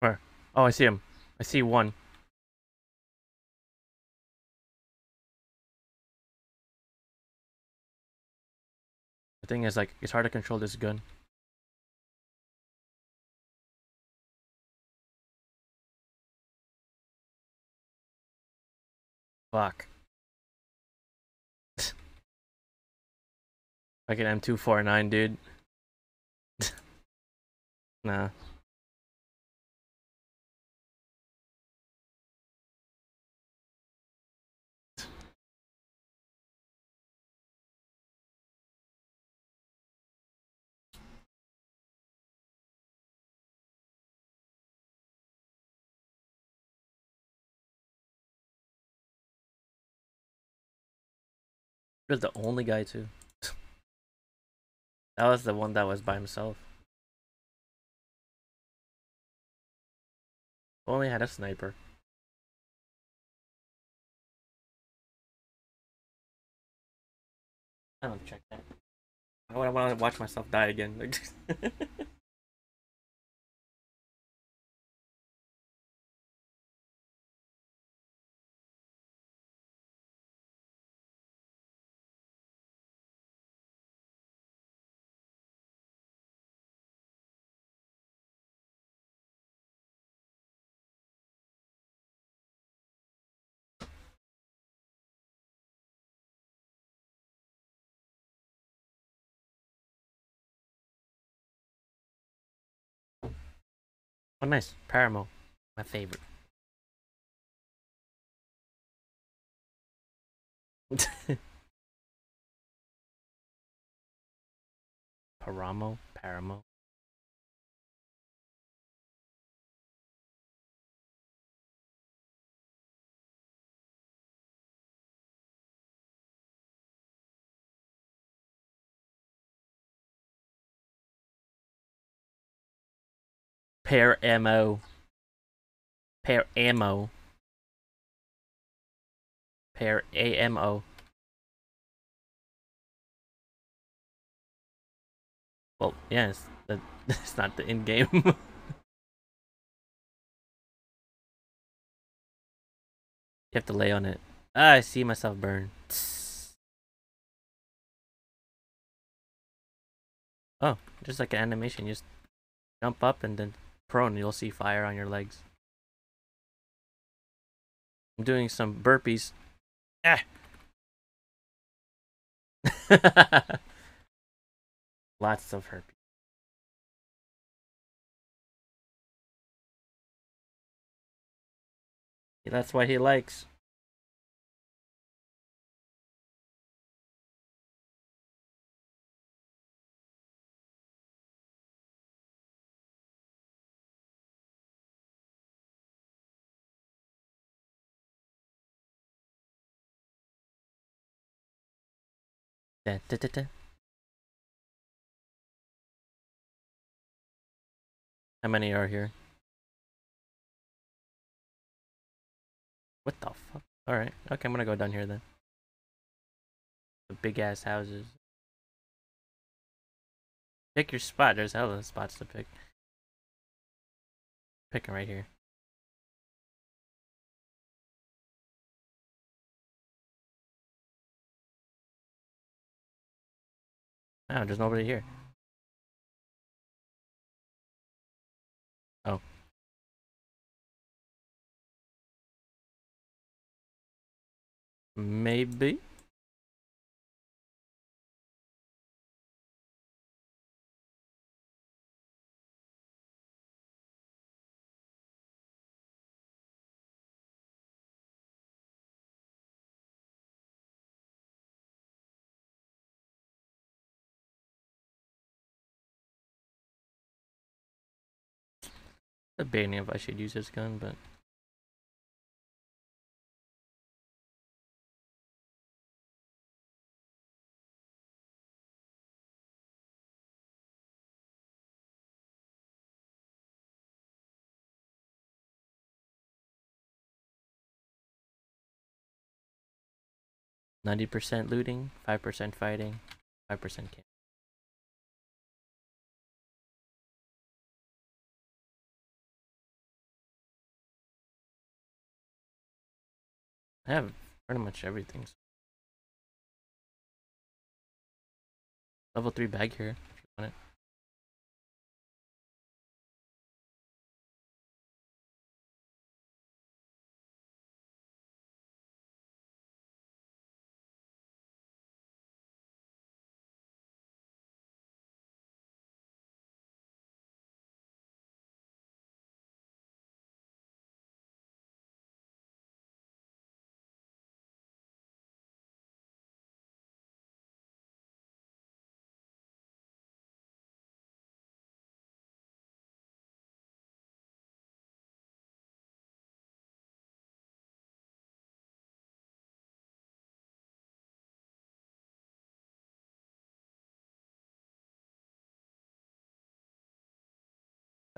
Where? Oh, I see him. I see one. Thing is, like, it's hard to control this gun. Fuck. like an M249, dude. [laughs] nah. Was the only guy too. that was the one that was by himself. Only had a sniper. I don't check that. I want to watch myself die again. [laughs] Oh, nice. Paramo. My favorite. [laughs] Paramo? Paramo? Pair ammo. Pair ammo. Pair AMO. Well, yes, that, [laughs] that's not the in game. [laughs] you have to lay on it. Ah, I see myself burn. Oh, just like an animation, you just jump up and then prone, you'll see fire on your legs. I'm doing some burpees. Ah! [laughs] Lots of herpes. That's what he likes. Da, da, da, da. How many are here? What the fuck? Alright, okay, I'm gonna go down here then. The big ass houses. Pick your spot, there's hella spots to pick. Picking right here. Oh, there's nobody here. Oh. Maybe? Debating if I should use this gun, but Ninety percent looting, five percent fighting, five percent camp. I have pretty much everything. Level 3 bag here, if you want it.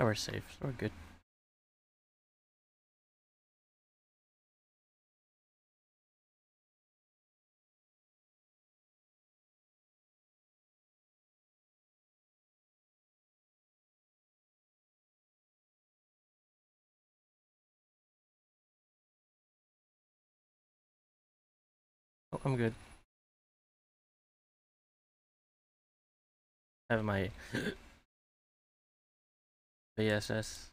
Oh, we're safe. So we're good. Oh, I'm good. I have my VSS.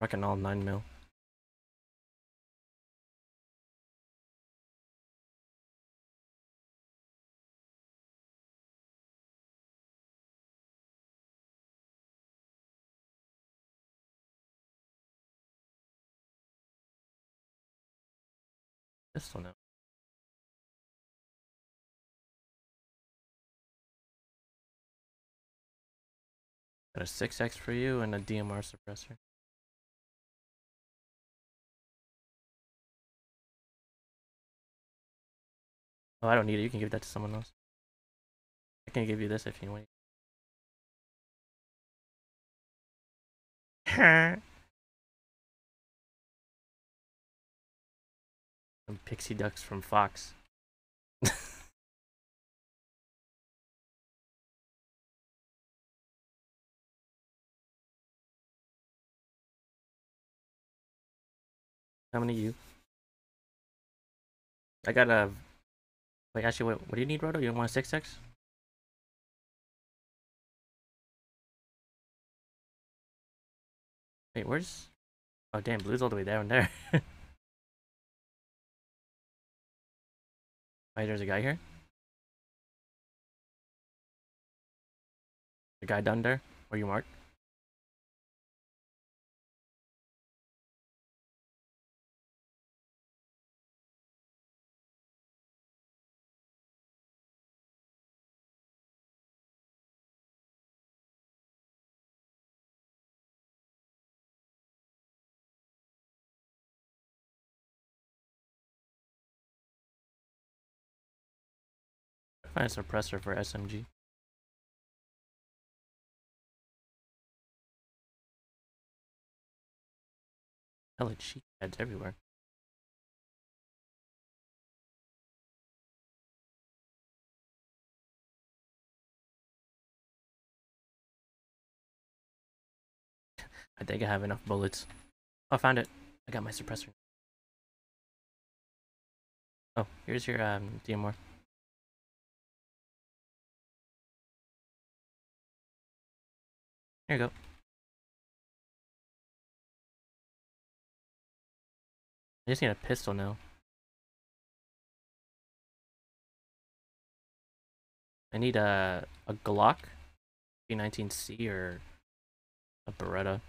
Rocking all 9 mil. Pistol now. Got a 6x for you and a DMR suppressor. Oh, I don't need it. You can give that to someone else. I can give you this if you want. [laughs] Some pixie ducks from Fox. How many you? I got a. Wait, actually, what, what do you need, Roto? You don't want a 6x? Wait, where's. Oh, damn, blue's all the way down there. [laughs] Wait, there's a guy here? A guy down there? Where you marked? Find a suppressor for SMG. Hella cheat heads everywhere. [laughs] I think I have enough bullets. Oh, I found it. I got my suppressor. Oh, here's your um, DMR. Here you go. I just need a pistol now. I need a a Glock, P19C or a Beretta.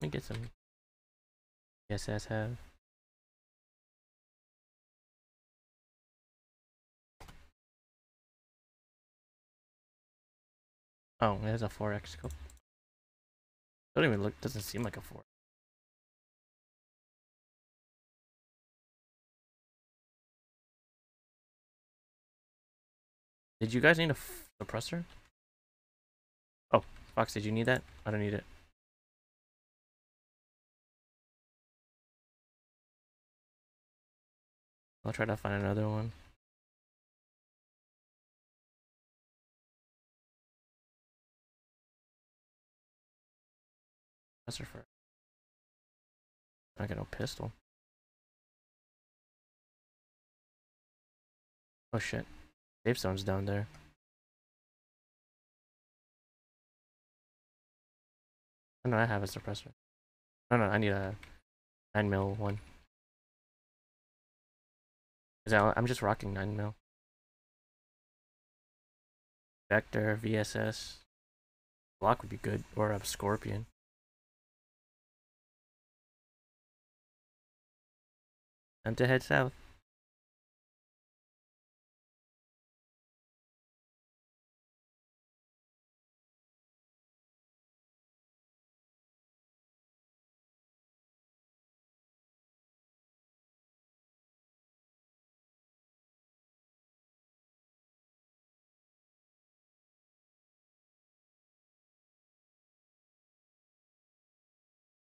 Let me get some VSS have. Oh, has a 4x scope. Don't even look, doesn't seem like a 4. Did you guys need a suppressor? Oh, Fox, did you need that? I don't need it. I'll try to find another one. Suppressor for. I got no pistol. Oh shit. Safe zone's down there. Oh no, I have a suppressor. No, no, I need a 9 mil one. I'm just rocking 9 mil. Vector, VSS. Glock would be good, or a Scorpion. Time to head south.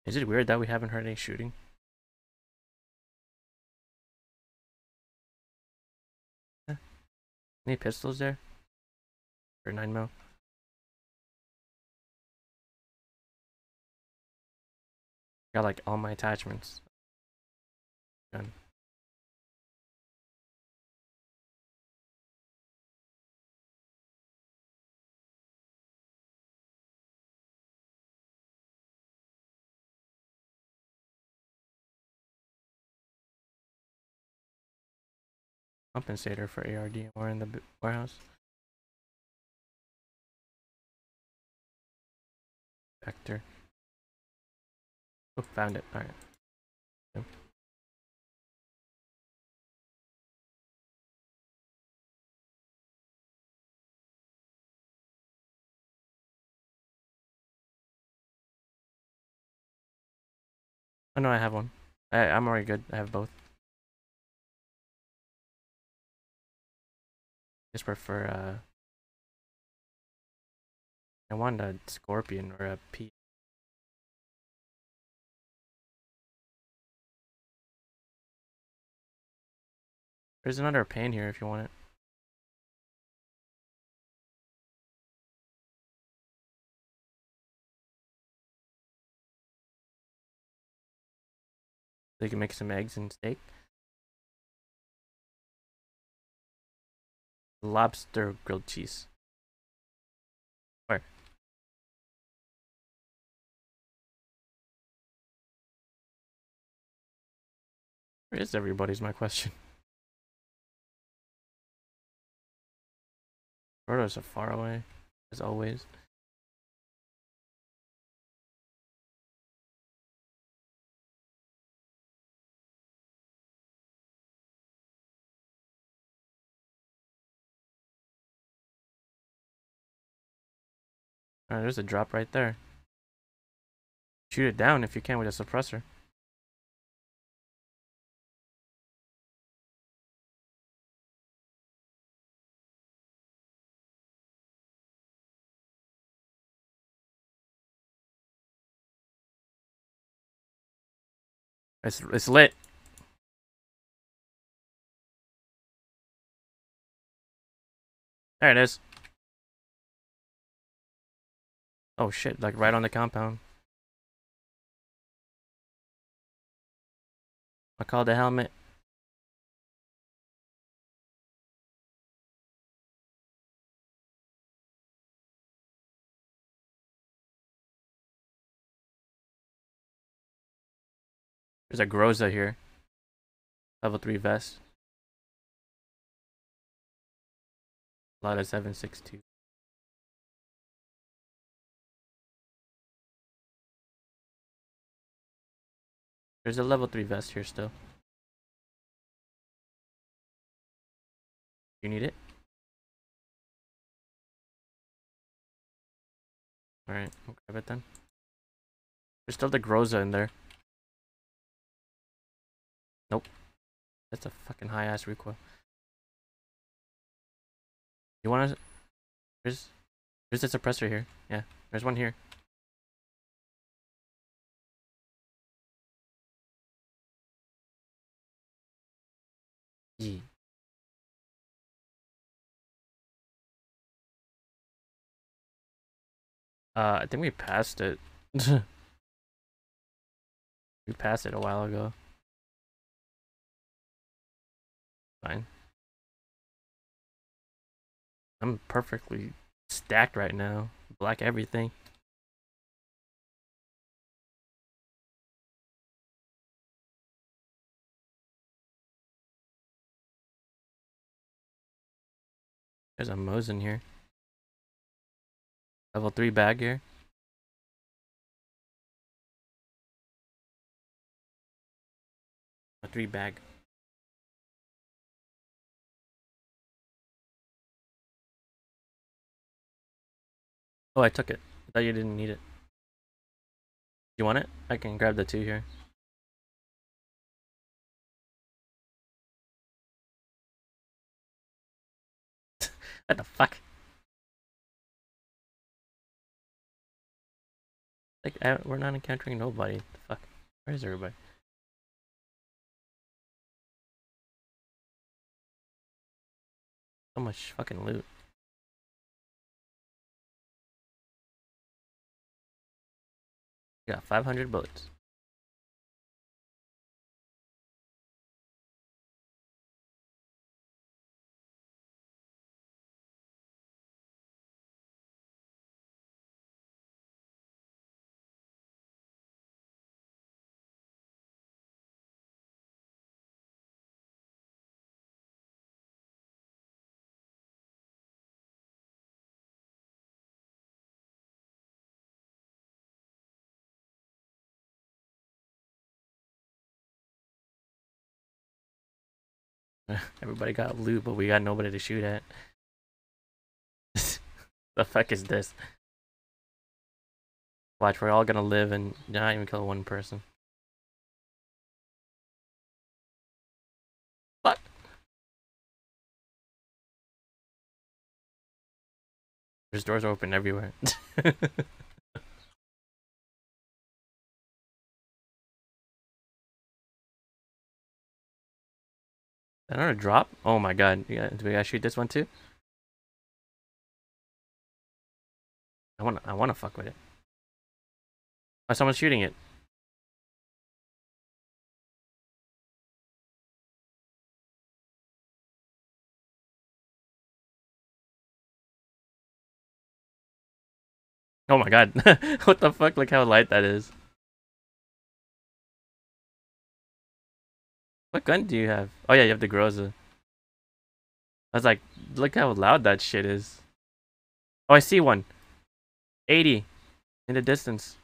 Is it weird that we haven't heard any shooting? Any pistols there? Or 9 mil? Got like all my attachments. Done. Compensator for ARD or in the warehouse. Vector. Oh, found it. Alright. Yep. Oh no, I have one. I, I'm already good. I have both. Just prefer uh I want a scorpion or a P There's another pain here if you want it. You can make some eggs and steak. Lobster grilled cheese. Where? Where is everybody's my question. [laughs] Photos are far away, as always. Alright, there's a drop right there. Shoot it down if you can with a suppressor. It's it's lit. There it is. Oh shit, like right on the compound. I called the helmet. There's a Groza here. Level 3 vest. Lot of 762. There's a level 3 vest here still. You need it? Alright, we'll grab it then. There's still the Groza in there. Nope. That's a fucking high ass recoil. You wanna there's there's a suppressor here. Yeah, there's one here. Uh, I think we passed it. [laughs] we passed it a while ago. Fine. I'm perfectly stacked right now. Black everything. There's a Mosin here. Level 3 bag here. A 3 bag. Oh, I took it. I thought you didn't need it. You want it? I can grab the two here. What the fuck? Like, we're not encountering nobody. The fuck? Where is everybody? So much fucking loot. got 500 bullets. [laughs] Everybody got loot, but we got nobody to shoot at. [laughs] the fuck is this? Watch, we're all gonna live and not even kill one person. Fuck! There's doors open everywhere. [laughs] Another drop? Oh my god. Yeah, do we gotta shoot this one too? I wanna I wanna fuck with it. Oh, someone's shooting it. Oh my god. [laughs] what the fuck? Look how light that is. What gun do you have? Oh yeah, you have the Groza. I was like, look how loud that shit is. Oh, I see one. 80 in the distance.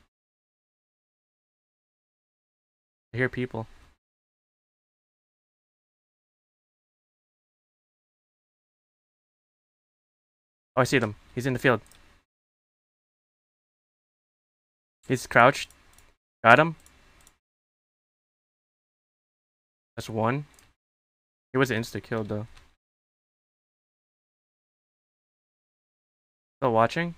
I hear people. Oh, I see them. He's in the field. He's crouched. Got him. That's one. He was insta killed though. Still watching?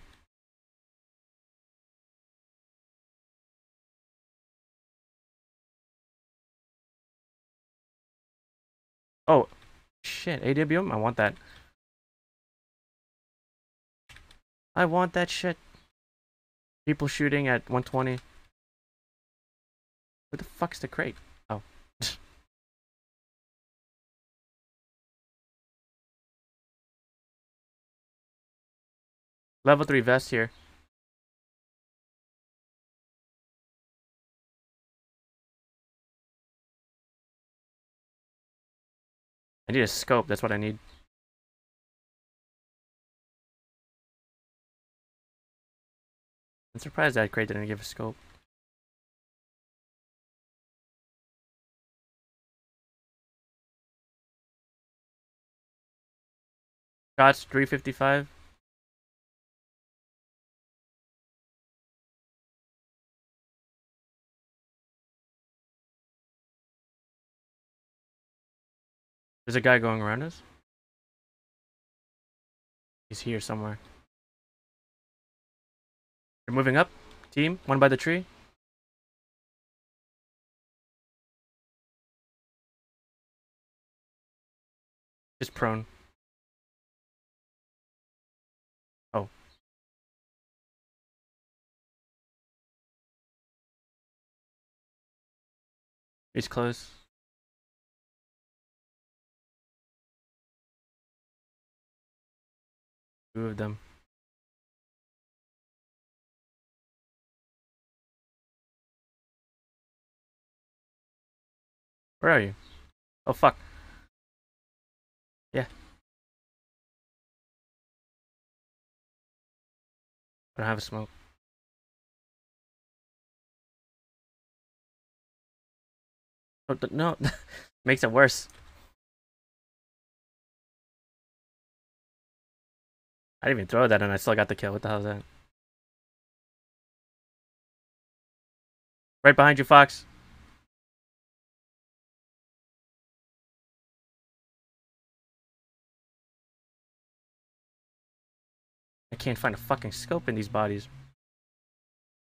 Oh, shit. AWM? I want that. I want that shit. People shooting at 120. Where the fuck's the crate? Level 3 vest here. I need a scope, that's what I need. I'm surprised that crate didn't give a scope. Shots 355. There's a guy going around us. He's here somewhere. You're moving up. Team, one by the tree. Just prone. Oh. He's close. Two of them. Where are you? Oh fuck. Yeah. I don't have a smoke. Oh, no, [laughs] makes it worse. I didn't even throw that and I still got the kill. What the hell is that? Right behind you, Fox. I can't find a fucking scope in these bodies.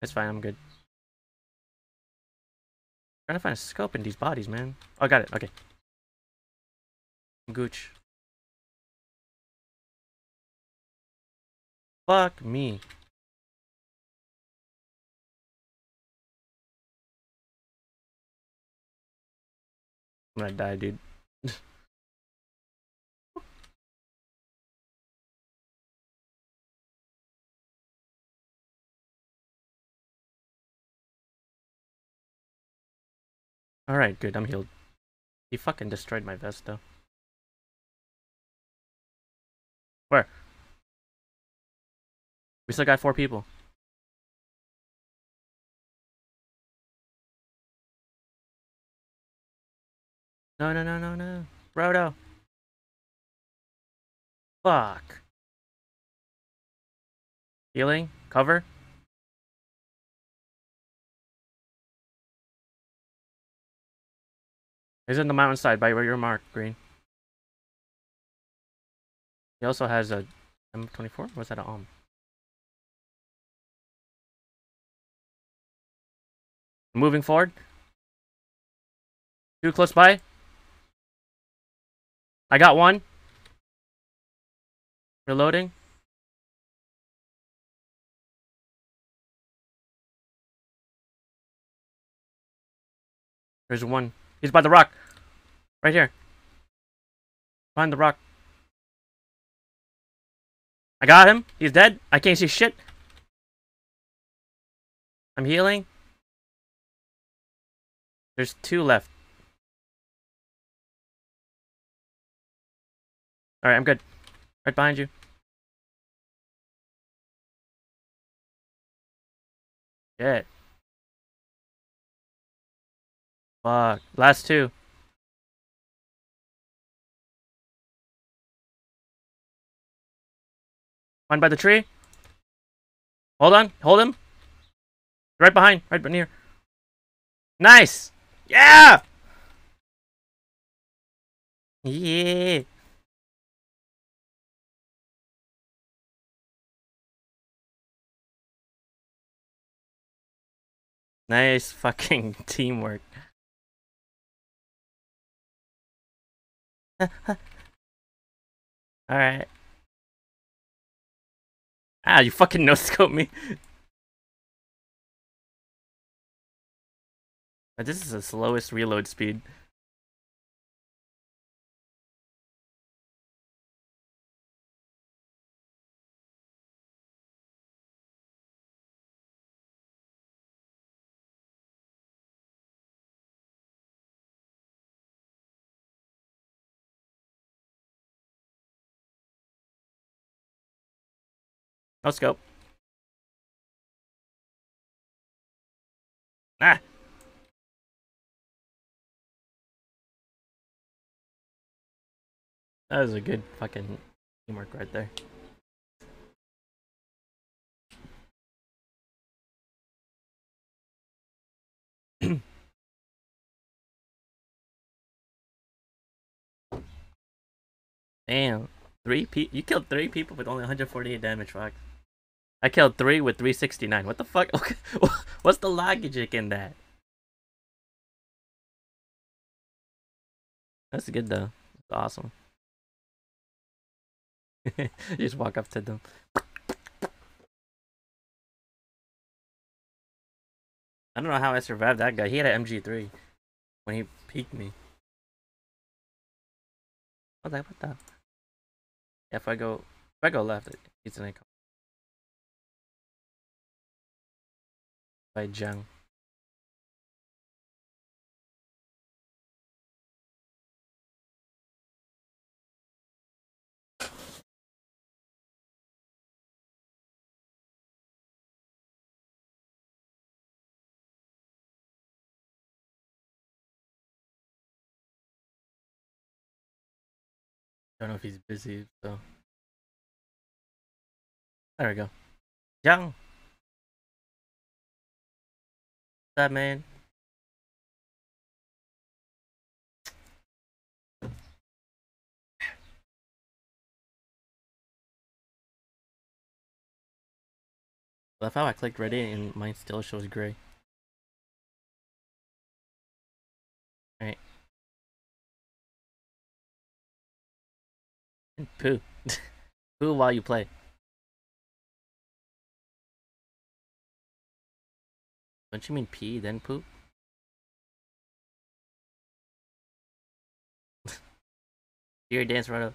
That's fine, I'm good. I'm trying to find a scope in these bodies, man. Oh, I got it. Okay. Gooch. Fuck me. I'm gonna die, dude. [laughs] Alright, good, I'm healed. He fucking destroyed my vest, though. Where? We still got four people. No, no, no, no, no. Roto. Fuck. Healing? Cover? He's in the mountainside by where you're marked, Green. He also has a M24? Was that an OM? Moving forward. Too close by. I got one. Reloading. There's one. He's by the rock. Right here. Behind the rock. I got him. He's dead. I can't see shit. I'm healing. There's two left. Alright, I'm good. Right behind you. Shit. Fuck. Last two. One by the tree. Hold on. Hold him. Right behind. Right near. Nice. Yeah! Yeah. Nice fucking [laughs] teamwork. [laughs] Alright. Ah, you fucking no scope me. This is the slowest reload speed. Let's go. Ah! That was a good fucking teamwork right there. [clears throat] Damn. Three pe- You killed three people with only 148 damage, fuck. I killed three with 369. What the fuck? [laughs] Okay. [laughs] What's the logic in that? That's good though. That's awesome. You [laughs] just walk up to them. I don't know how I survived that guy. He had an MG3 when he peeked me. What the? What the? Yeah, if I go, if I go left, he's gonna come. By Jung. Don't know if he's busy, so. There we go. Young. What's up, man? Love how I clicked ready and mine still shows gray. Poo. [laughs] Poo while you play. Don't you mean pee then poop? [laughs] Your dance right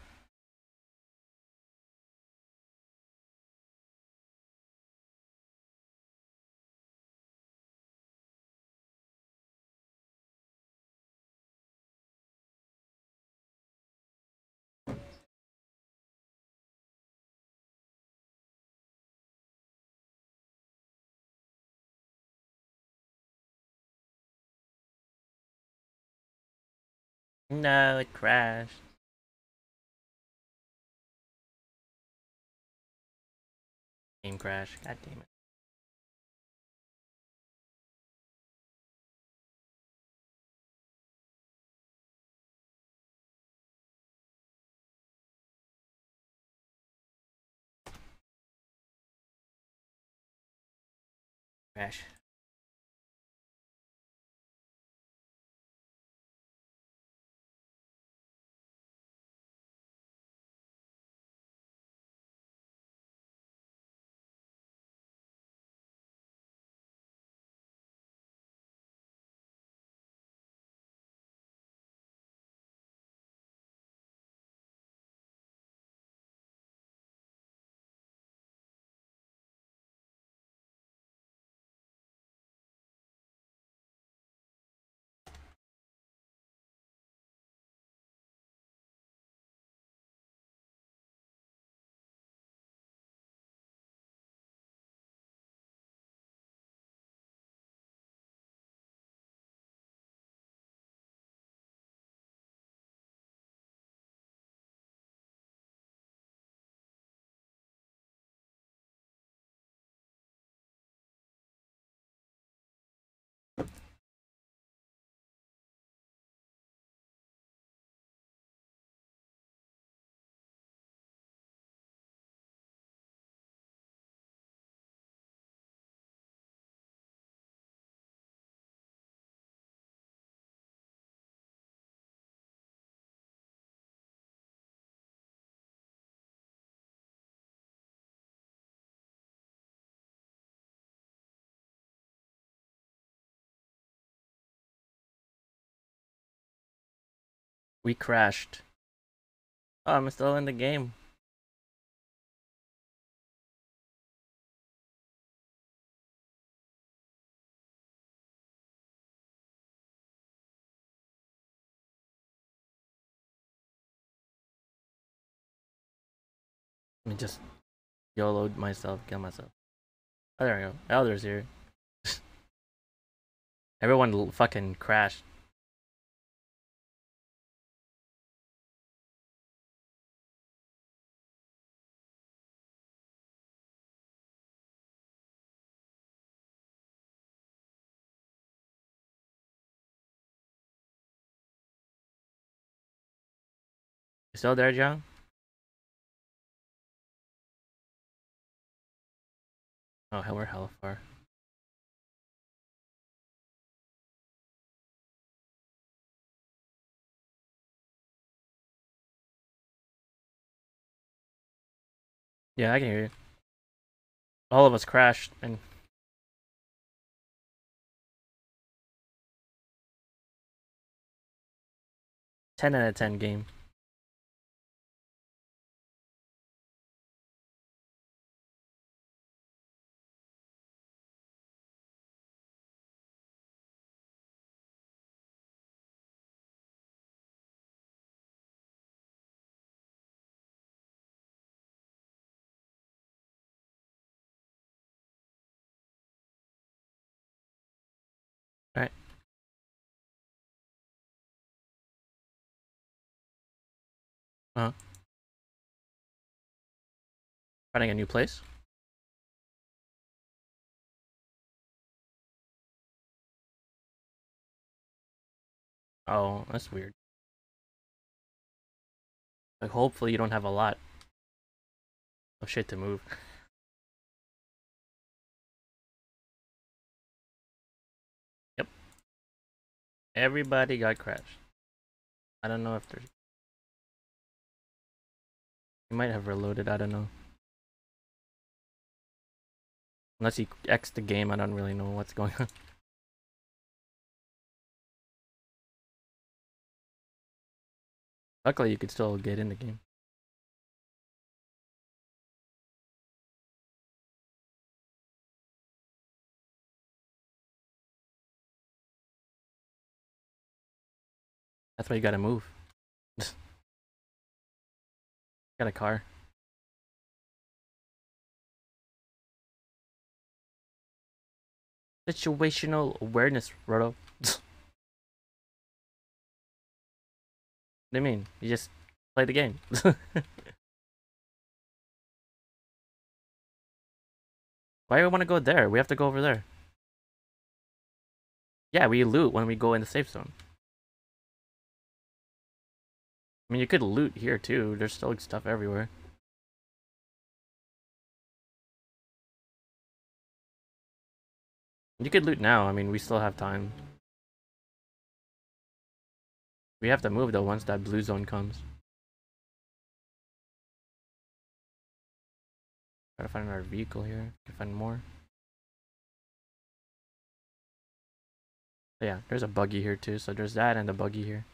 No, it crashed. Game crash. God damn it. Crash. We crashed. Oh, I'm still in the game. Let me just YOLO myself, kill myself. Oh, there we go. Elder's here. [laughs] Everyone fucking crashed. still there, John? Oh, hell, we're hella far. Yeah, I can hear you. All of us crashed and ten out of ten game. Uh-huh. Finding a new place? Oh, that's weird. Like, hopefully you don't have a lot of shit to move. Yep. Everybody got crashed. I don't know if there's... You might have reloaded, I don't know. Unless he X the game, I don't really know what's going on. [laughs] Luckily, you could still get in the game. That's why you gotta move. [laughs] Got a car. Situational awareness, Roto. [laughs] what do you mean? You just play the game. [laughs] Why do we want to go there? We have to go over there. Yeah, we loot when we go in the safe zone. I mean, you could loot here too. There's still stuff everywhere. You could loot now. I mean, we still have time. We have to move though once that blue zone comes. To find another vehicle here. Can find more. Yeah, there's a buggy here too. So there's that and the buggy here.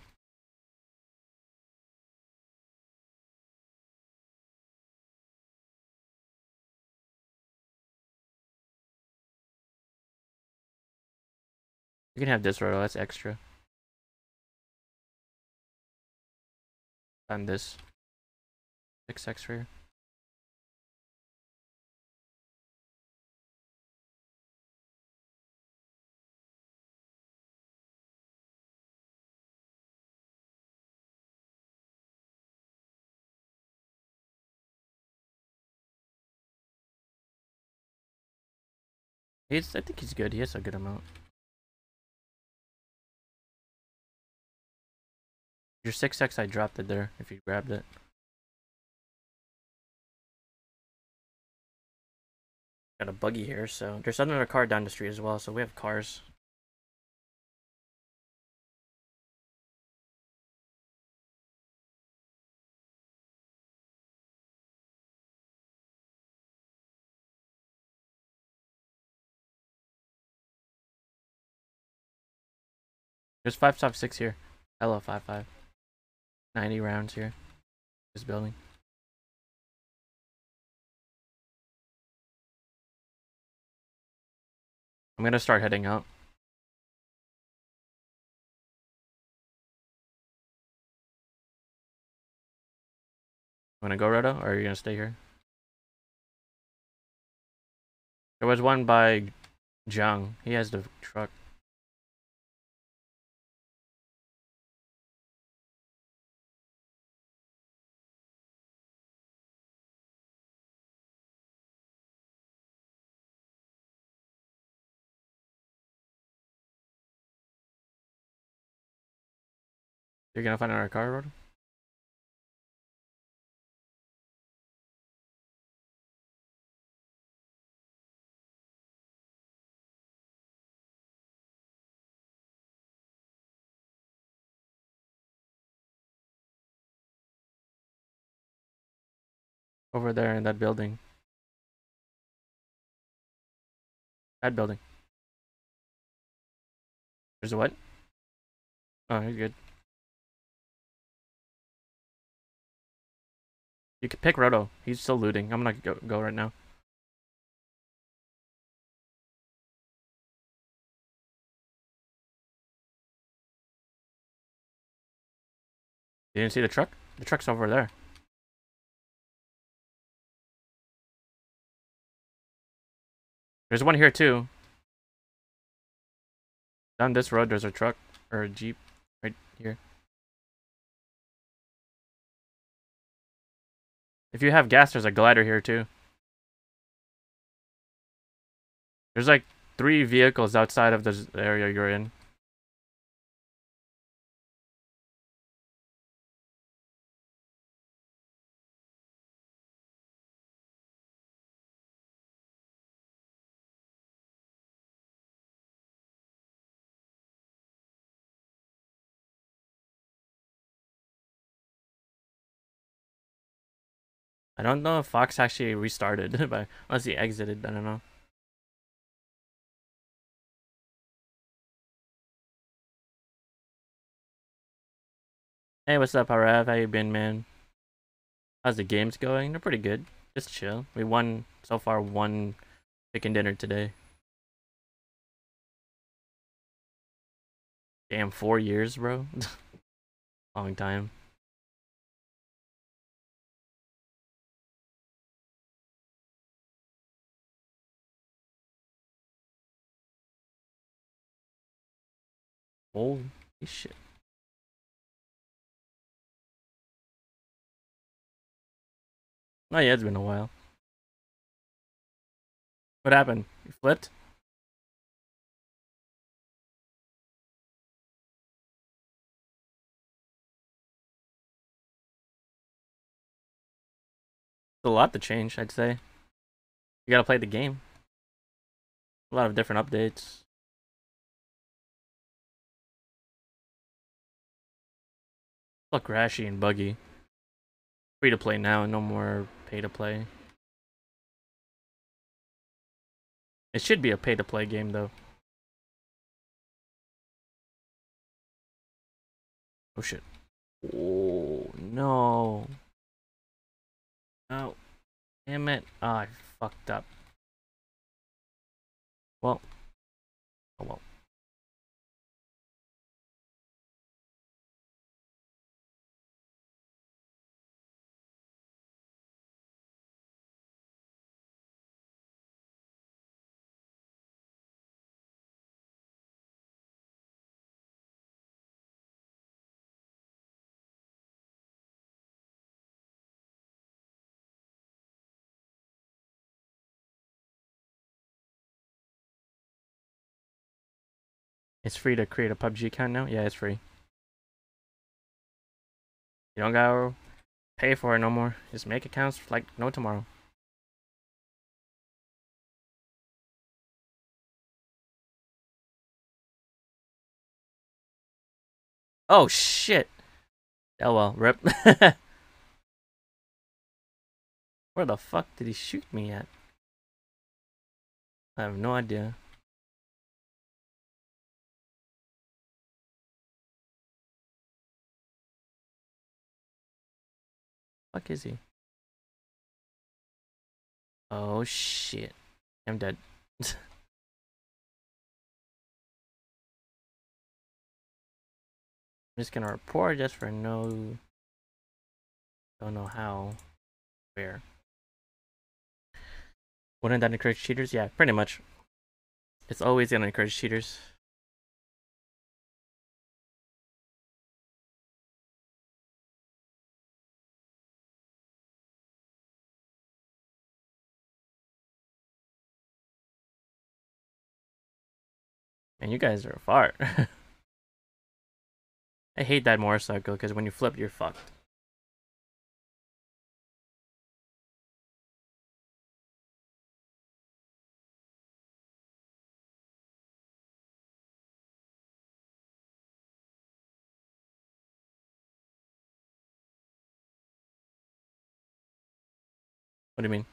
You can have this roto, that's extra. And this. 6x here. He's, I think he's good. He has a good amount. Your 6x, I dropped it there if you grabbed it. Got a buggy here, so there's another car down the street as well, so we have cars. There's 556 here. Hello, 55. 90 rounds here. This building. I'm gonna start heading out. Wanna go, Roto, or are you gonna stay here? There was one by Jung. He has the truck. You're gonna find our car, Roto? Over there in that building. That building. There's a what? Oh, you're good. You can pick Roto. He's still looting. I'm gonna go, go right now. You didn't see the truck? The truck's over there. There's one here too. Down this road, there's a truck or a jeep right here. If you have gas, there's a glider here too. There's like three vehicles outside of the area you're in. I don't know if Fox actually restarted, [laughs] but unless he exited, I don't know. Hey, what's up, Harav? How you been, man? How's the games going? They're pretty good. Just chill. We won so far one chicken dinner today. Damn, four years, bro. [laughs] Long time. Holy shit. Oh yeah, it's been a while. What happened? You flipped? It's a lot to change, I'd say. You gotta play the game. A lot of different updates. Fuck Rashy and Buggy. Free to play now, no more pay to play. It should be a pay to play game though. Oh shit. Oh no. No. Damn it. Oh, I fucked up. Well. Oh well. It's free to create a PUBG account now? Yeah, it's free. You don't gotta pay for it no more. Just make accounts like no tomorrow. Oh shit. Oh well, rip. [laughs] Where the fuck did he shoot me at? I have no idea. Fuck is he? Oh shit. I'm dead. [laughs] I'm just gonna report just for no don't know how where. Wouldn't that encourage cheaters? Yeah, pretty much. It's always gonna encourage cheaters. And you guys are far. [laughs] I hate that motorcycle because when you flip, you're fucked. What do you mean?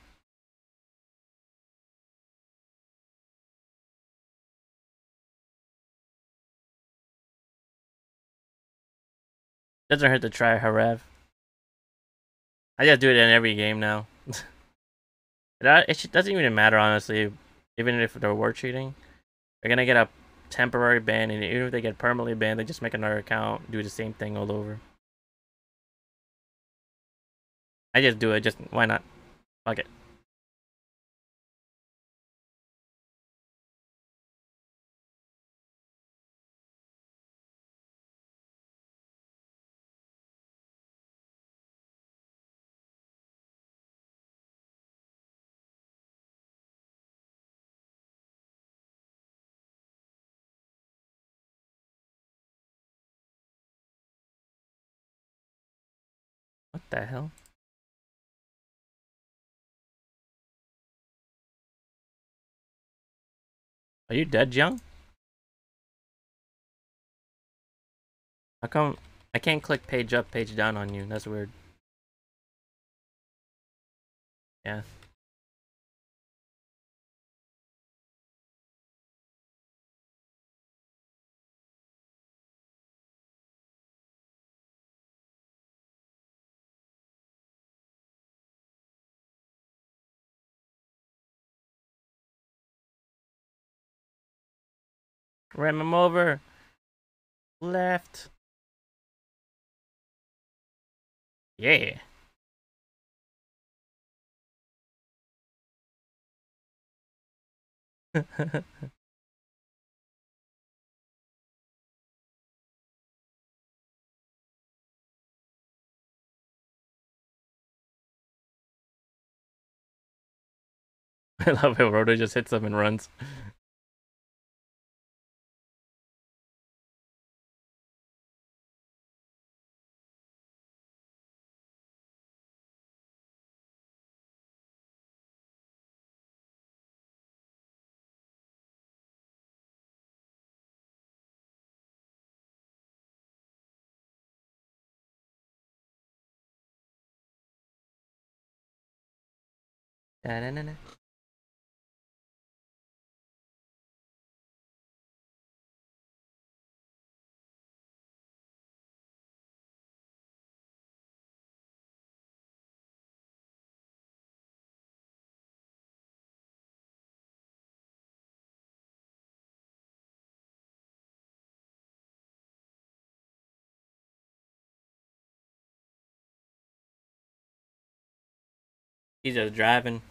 Doesn't hurt to try Harev. I just do it in every game now. [laughs] it, uh, doesn't even matter, honestly. Even if they're war cheating, they're gonna get a temporary ban, and even if they get permanently banned, they just make another account, do the same thing all over. I just do it. Just why not? Fuck it. The hell? Are you dead, Young? How come I can't click page up, page down on you? That's weird. Yeah. Ram him over. Left. Yeah. [laughs] I love how Roto just hits him and runs. Da -na -na -na. He's just driving.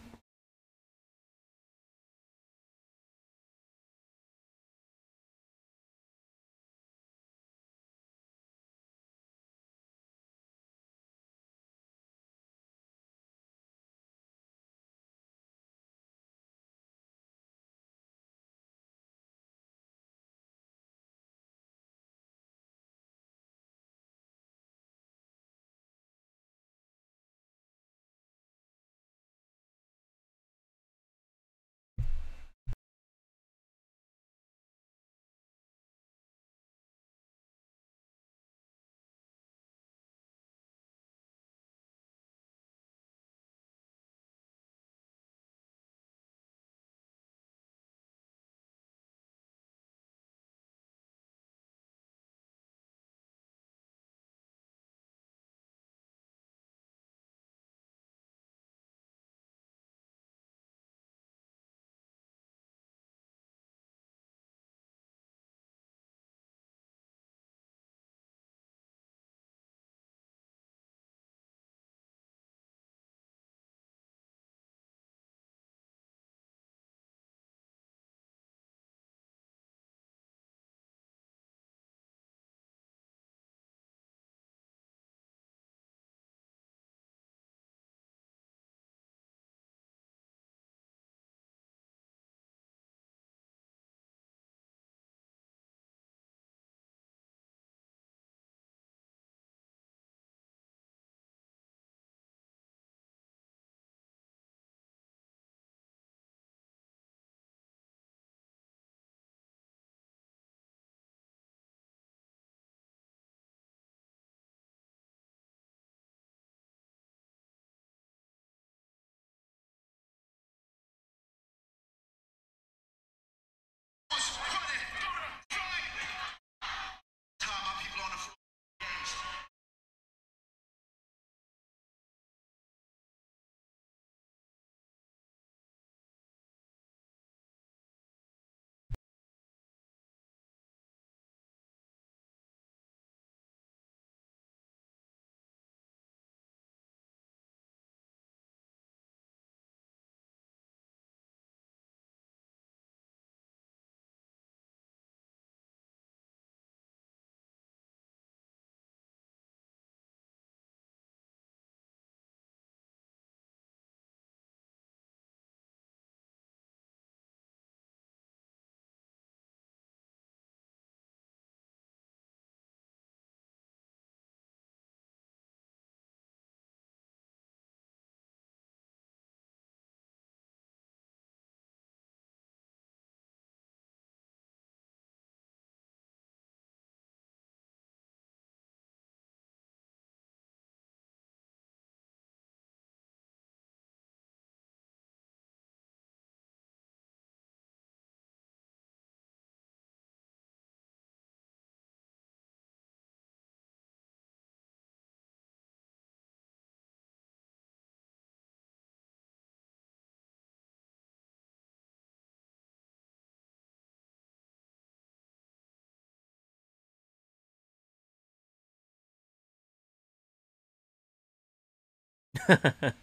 [laughs]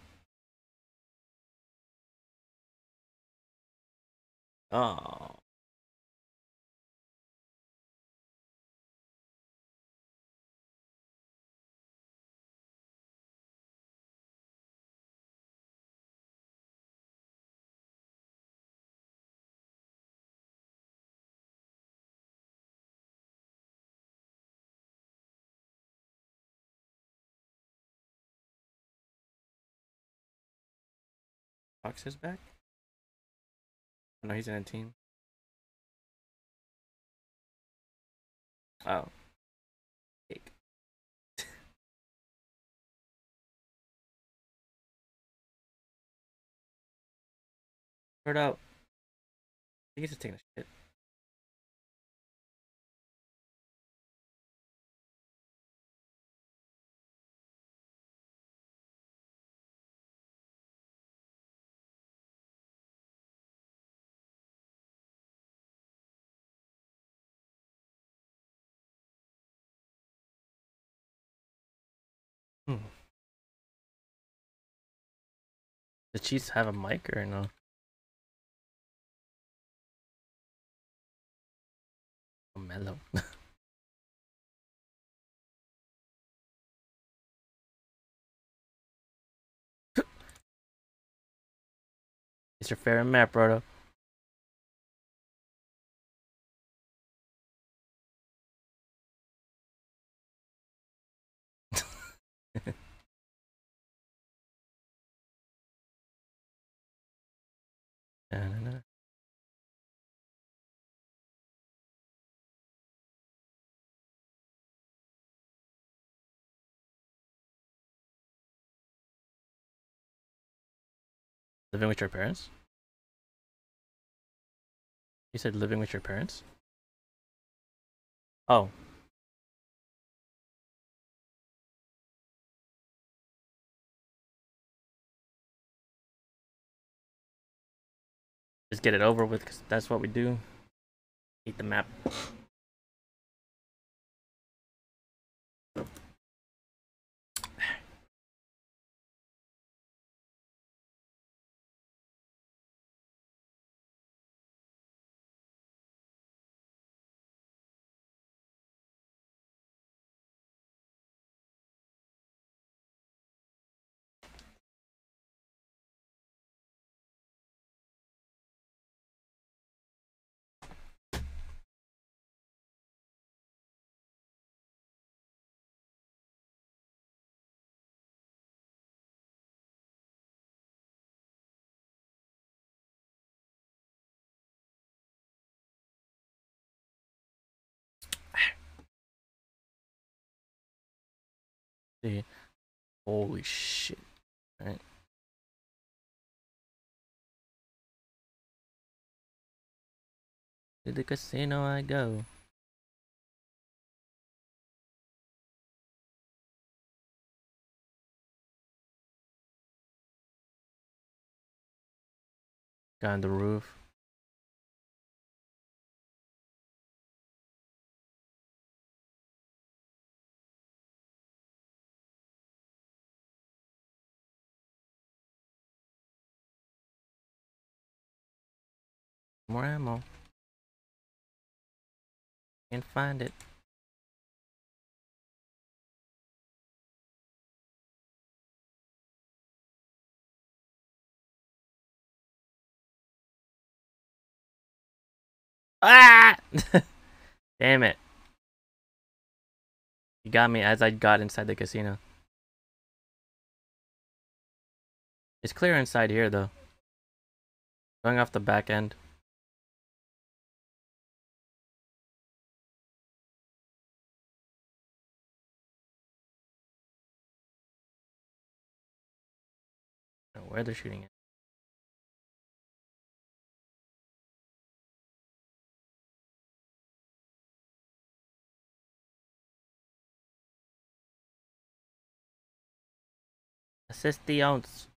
oh. Fox is back? Oh, no, he's in a team. Oh. Cake. Sort [laughs] out. I think he's just taking a shit. Chiefs have a mic or no? Mellow. It's your favorite map, Roto. Living with your parents? You said living with your parents? Oh. Just get it over with because that's what we do. Eat the map. See. Holy shit. Right. To the casino I go. Guy on the roof. More ammo. Can't find it. Ah! [laughs] Damn it. You got me as I got inside the casino. It's clear inside here though. Going off the back end. Where they're shooting it. Assist the ounce.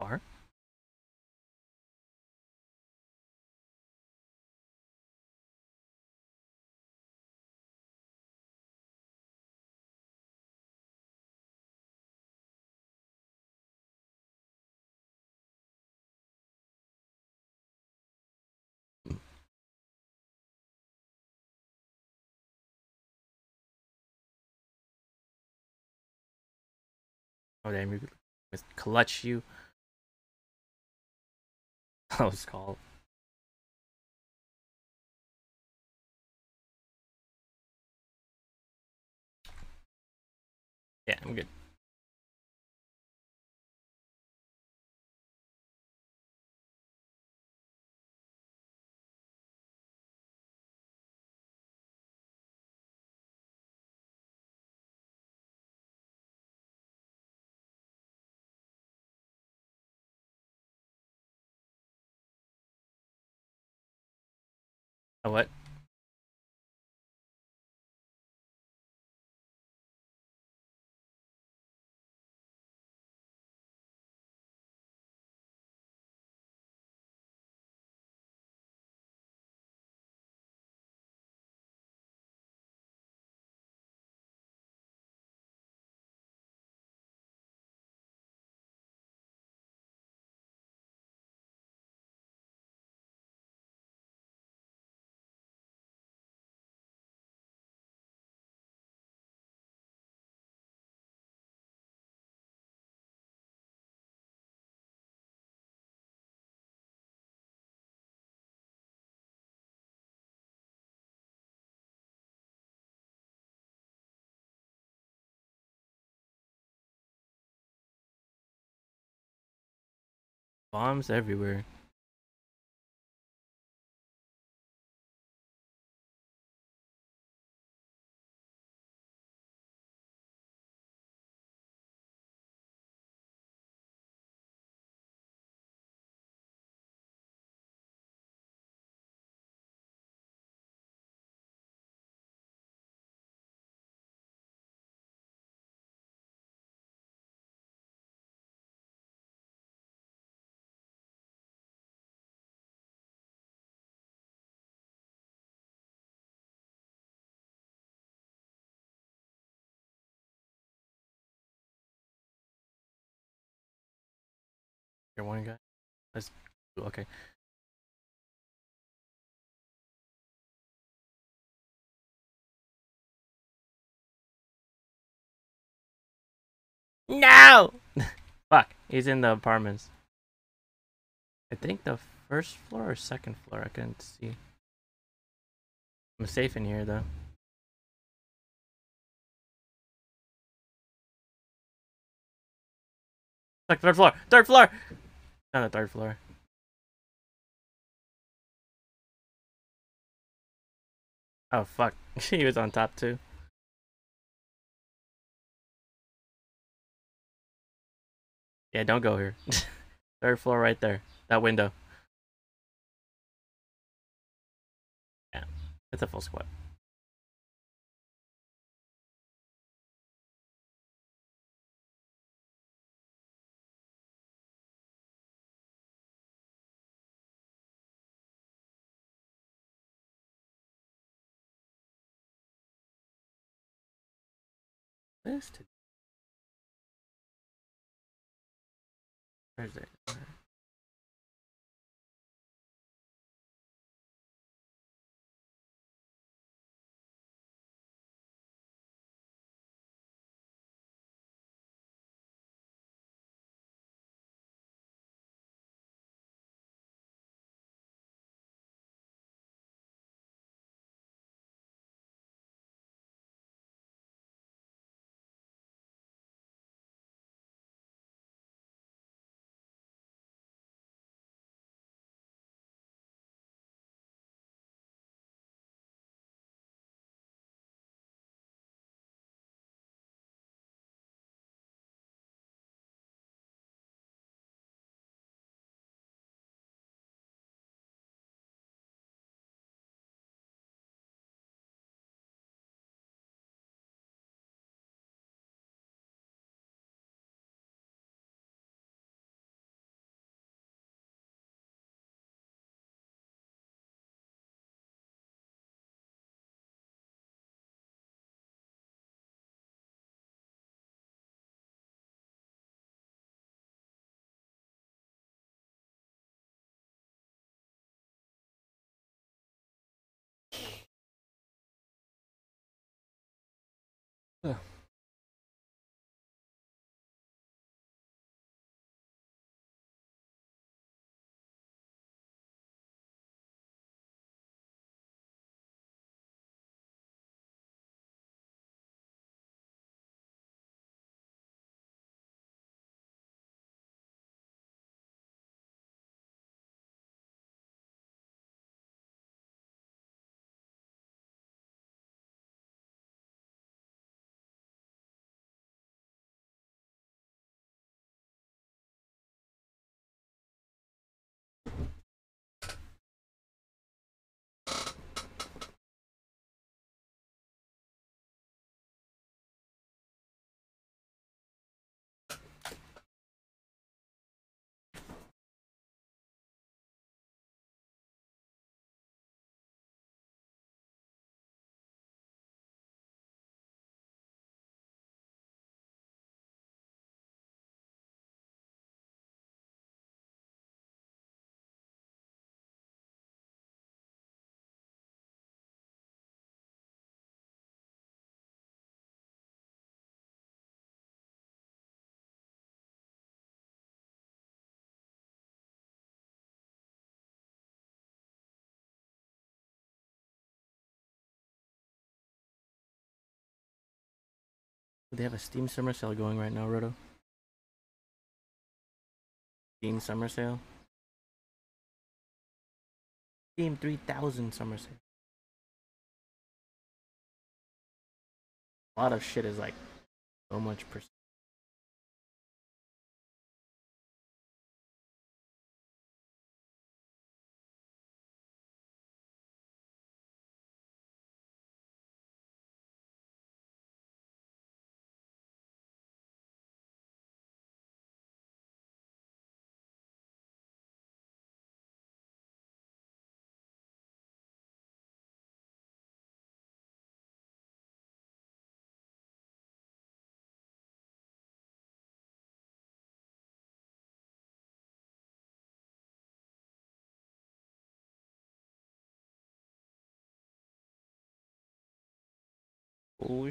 far Oh damn, you clutch you. [laughs] That was called. Yeah, I'm good. Bombs everywhere. You're one guy. Let's okay. No! [laughs] Fuck, he's in the apartments. I think the first floor or second floor, I couldn't see. I'm safe in here though. Like third floor! Third floor! On the third floor. Oh fuck. [laughs] he was on top too. Yeah, don't go here. [laughs] Third floor right there. That window. Yeah, it's a full squad. This to Where's They have a Steam summer sale going right now, Roto. Steam summer sale. Steam 3000 summer sale. A lot of shit is like so much percent. Oh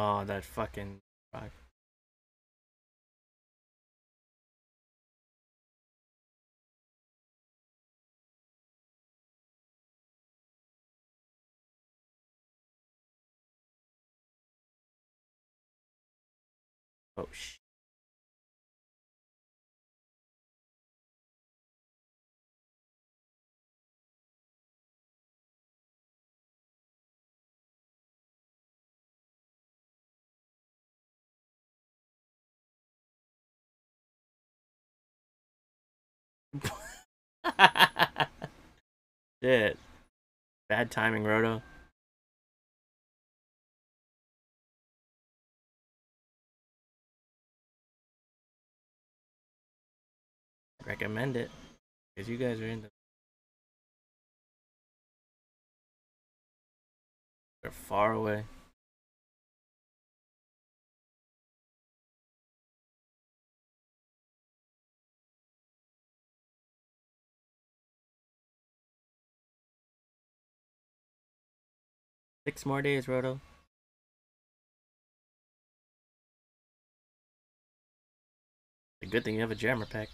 Oh, that fucking rock. Oh shit. [laughs] Shit. Bad timing, Roto. Recommend it. Because you guys are in the. They're far away. Six more days, Roto. A good thing you have a jammer pack.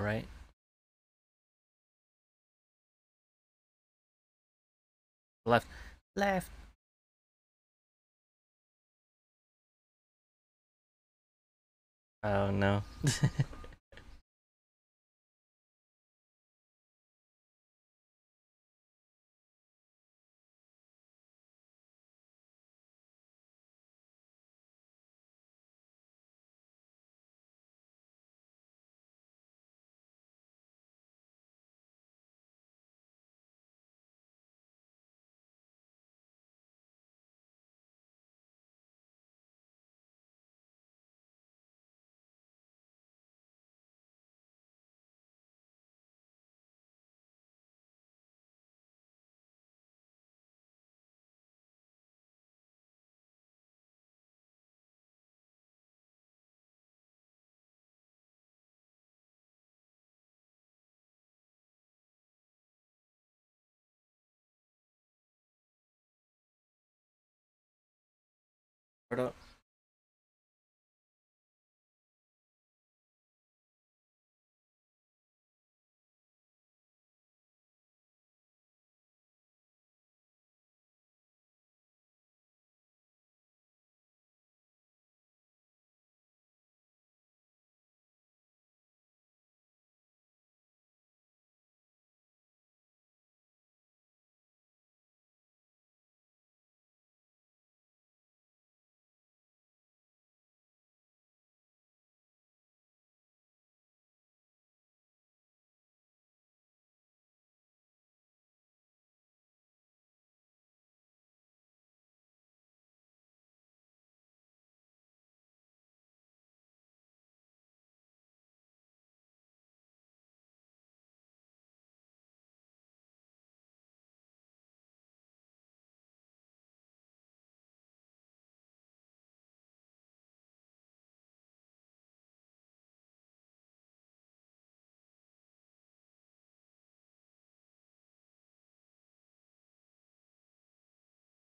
Alright. Left. Left. Oh no. [laughs] What up?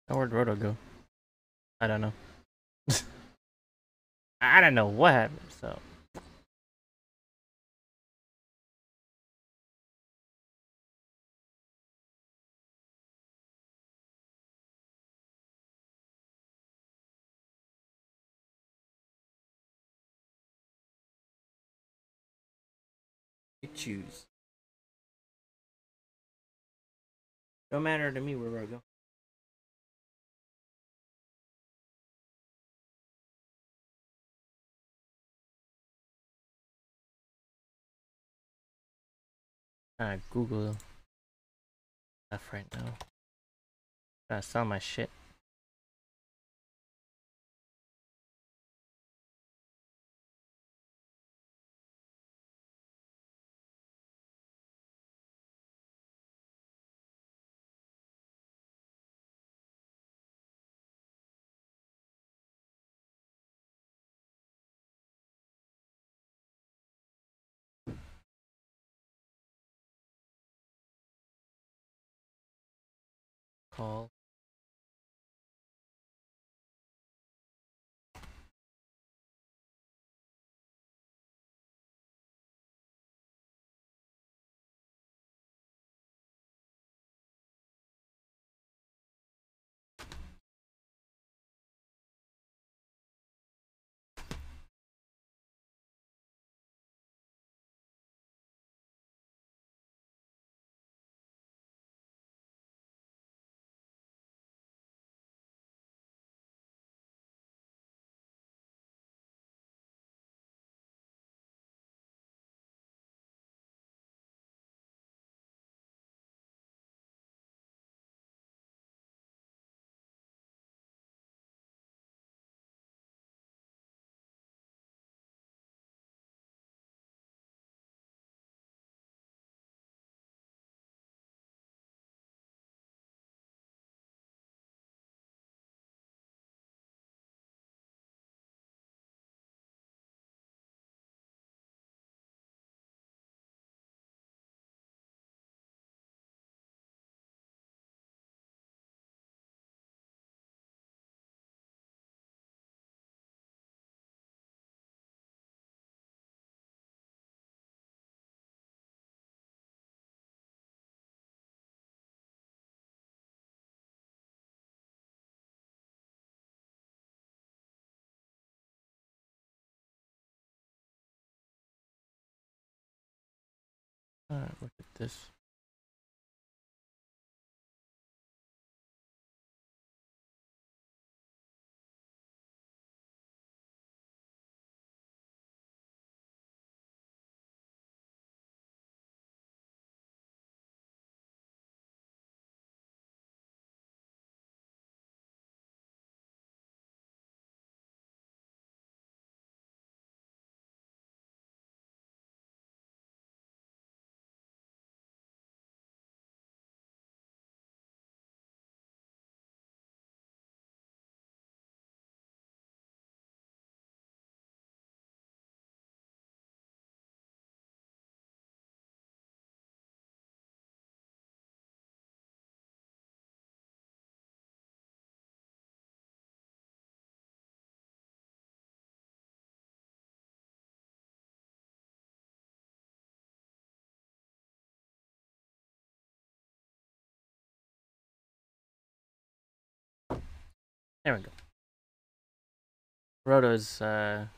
Oh, where'd Roto go? I don't know. [laughs] I don't know what happened, so. Choose. Don't matter to me where Roto I Google stuff right now. Gotta sell my shit. Call. Alright, look at this. There we go. Roto's uh I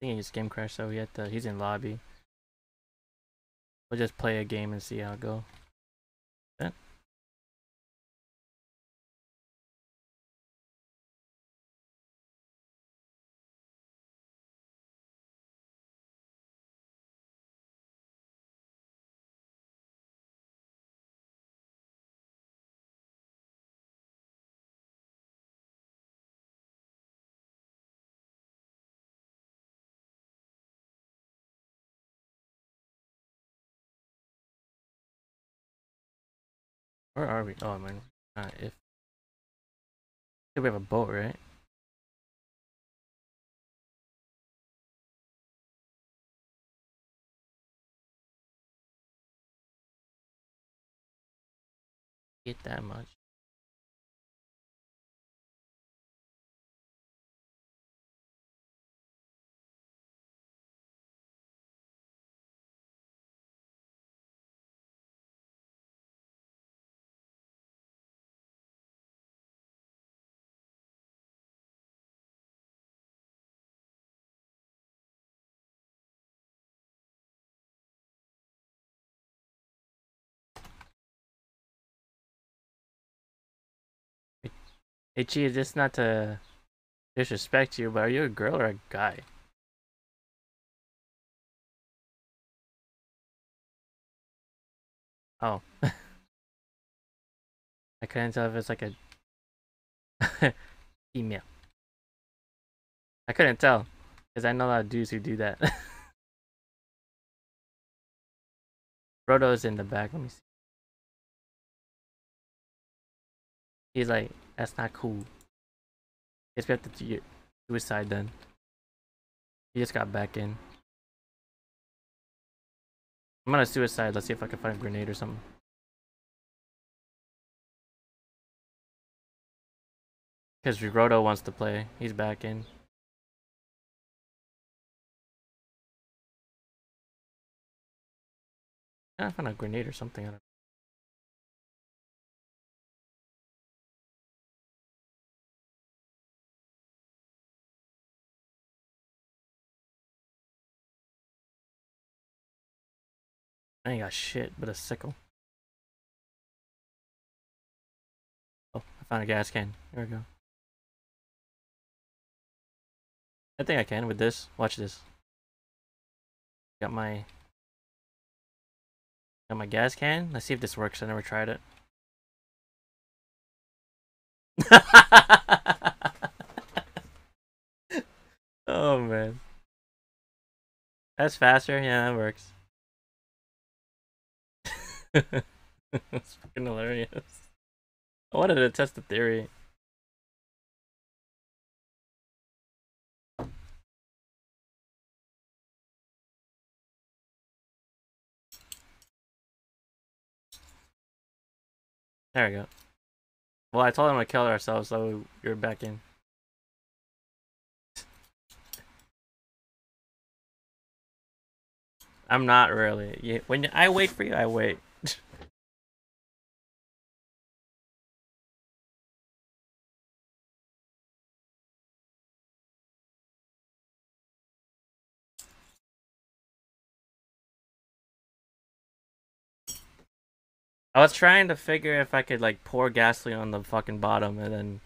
thinking his game crashed, so he had to, he's in lobby. We'll just play a game and see how it go. Where are we? Oh man. Uh, if we have a boat, right? Get that much. Hey, Chia, just not to disrespect you, but are you a girl or a guy? Oh. [laughs] I couldn't tell if it's like a [laughs] female. I couldn't tell. Because I know a lot of dudes who do that. [laughs] Frodo's in the back. Let me see. He's like, that's not cool. Guess we have to do suicide then. He just got back in. I'm gonna suicide. Let's see if I can find a grenade or something. Because Riroto wants to play. He's back in. I found a grenade or something. I don't I ain't got shit but a sickle. Oh, I found a gas can. Here we go. I think I can with this. Watch this. Got my got my gas can. Let's see if this works. I never tried it. [laughs] oh man. That's faster. Yeah, that works. [laughs] That's fucking hilarious. I wanted to test the theory. There we go. Well, I told him to kill ourselves, so you're back in. I'm not really. When I wait for you, I wait. I was trying to figure if I could like pour gasoline on the fucking bottom and then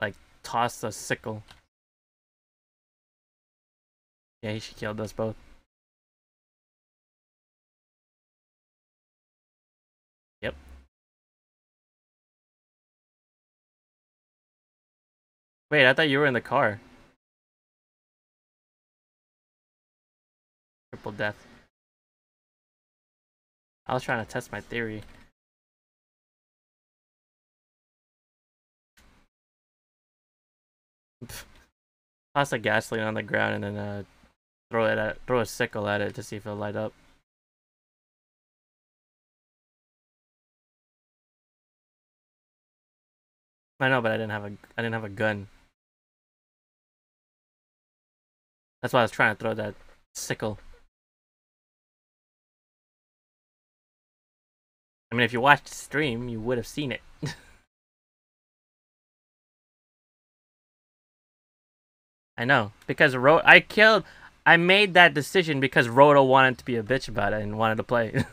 like toss the sickle. Yeah, she killed us both. Yep. Wait, I thought you were in the car. Triple death. I was trying to test my theory. Toss a gasoline on the ground and then uh, throw it at throw a sickle at it to see if it'll light up. I know, but I didn't have a I didn't have a gun. That's why I was trying to throw that sickle. I mean, if you watched the stream, you would have seen it. [laughs] I know because Ro I killed. I made that decision because Roto wanted to be a bitch about it and wanted to play. [laughs]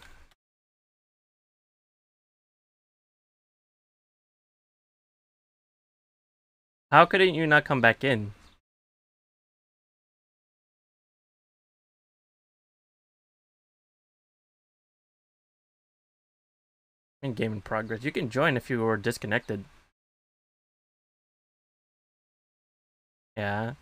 How couldn't you not come back in? In game in progress. You can join if you were disconnected. Yeah.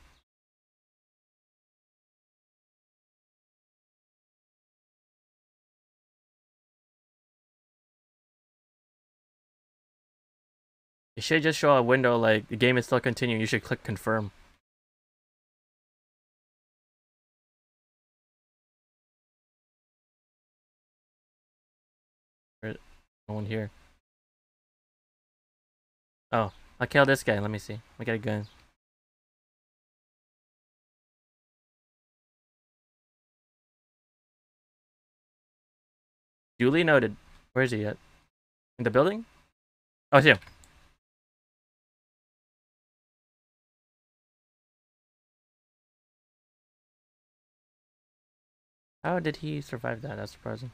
It should just show a window like the game is still continuing. You should click confirm. No one here. Oh, I'll kill this guy. Let me see. I got a gun. Duly noted. Where is he at? In the building? Oh, him. How did he survive that? That's surprising.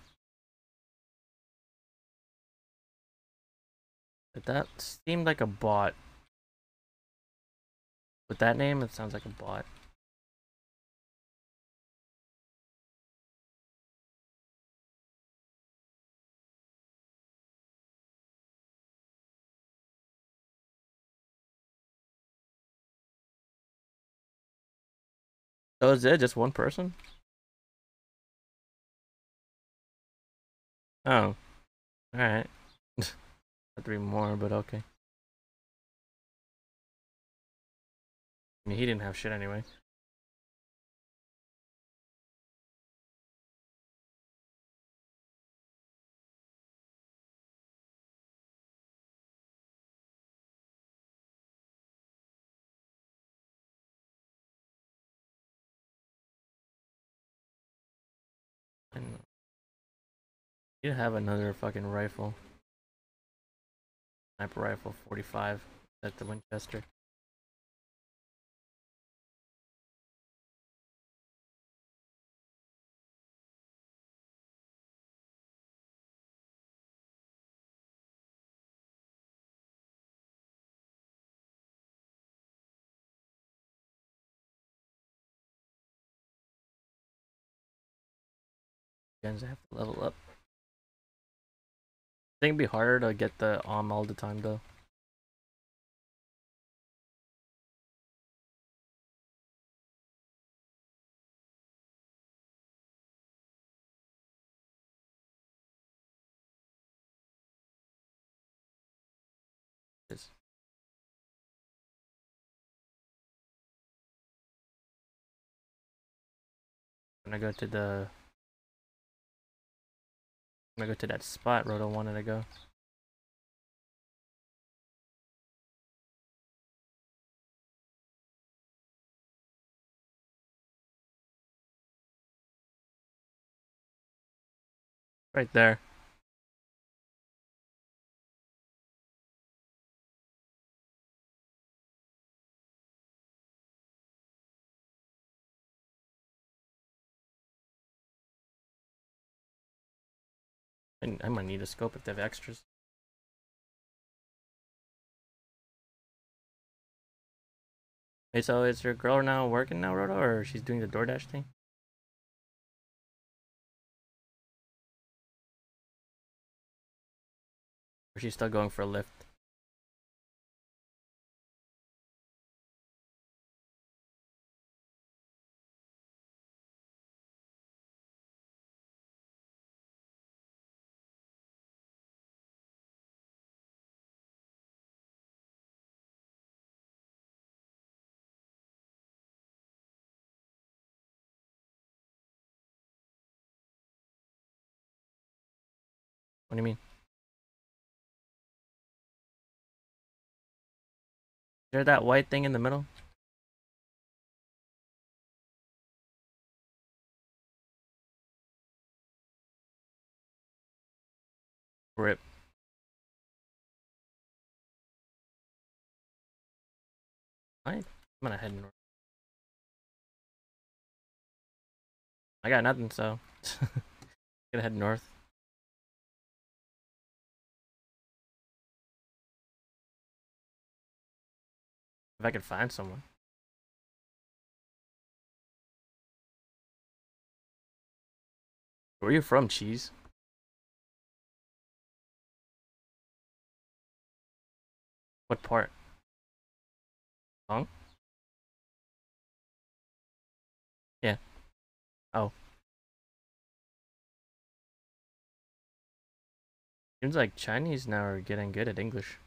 But that seemed like a bot. With that name, it sounds like a bot. Oh, is it just one person? Oh. Alright. [laughs] Three more, but okay. I mean, he didn't have shit anyway. You have another fucking rifle. Sniper rifle 45 at the Winchester. Guns have to level up. I think it'd be harder to get the arm all the time though. Is- When I go to the I'm gonna go to that spot Roto wanted to go. Right there. I, might need a scope if they have extras. Hey, so is your girl now working now, Roto, or she's doing the DoorDash thing? Or she's still going for a lift? What do you mean? Is there that white thing in the middle? Rip. I'm gonna head north. I got nothing, so [laughs] gonna head north. If I could find someone. Where are you from, Cheese? What part? Hong? Yeah. Oh. Seems like Chinese now are getting good at English.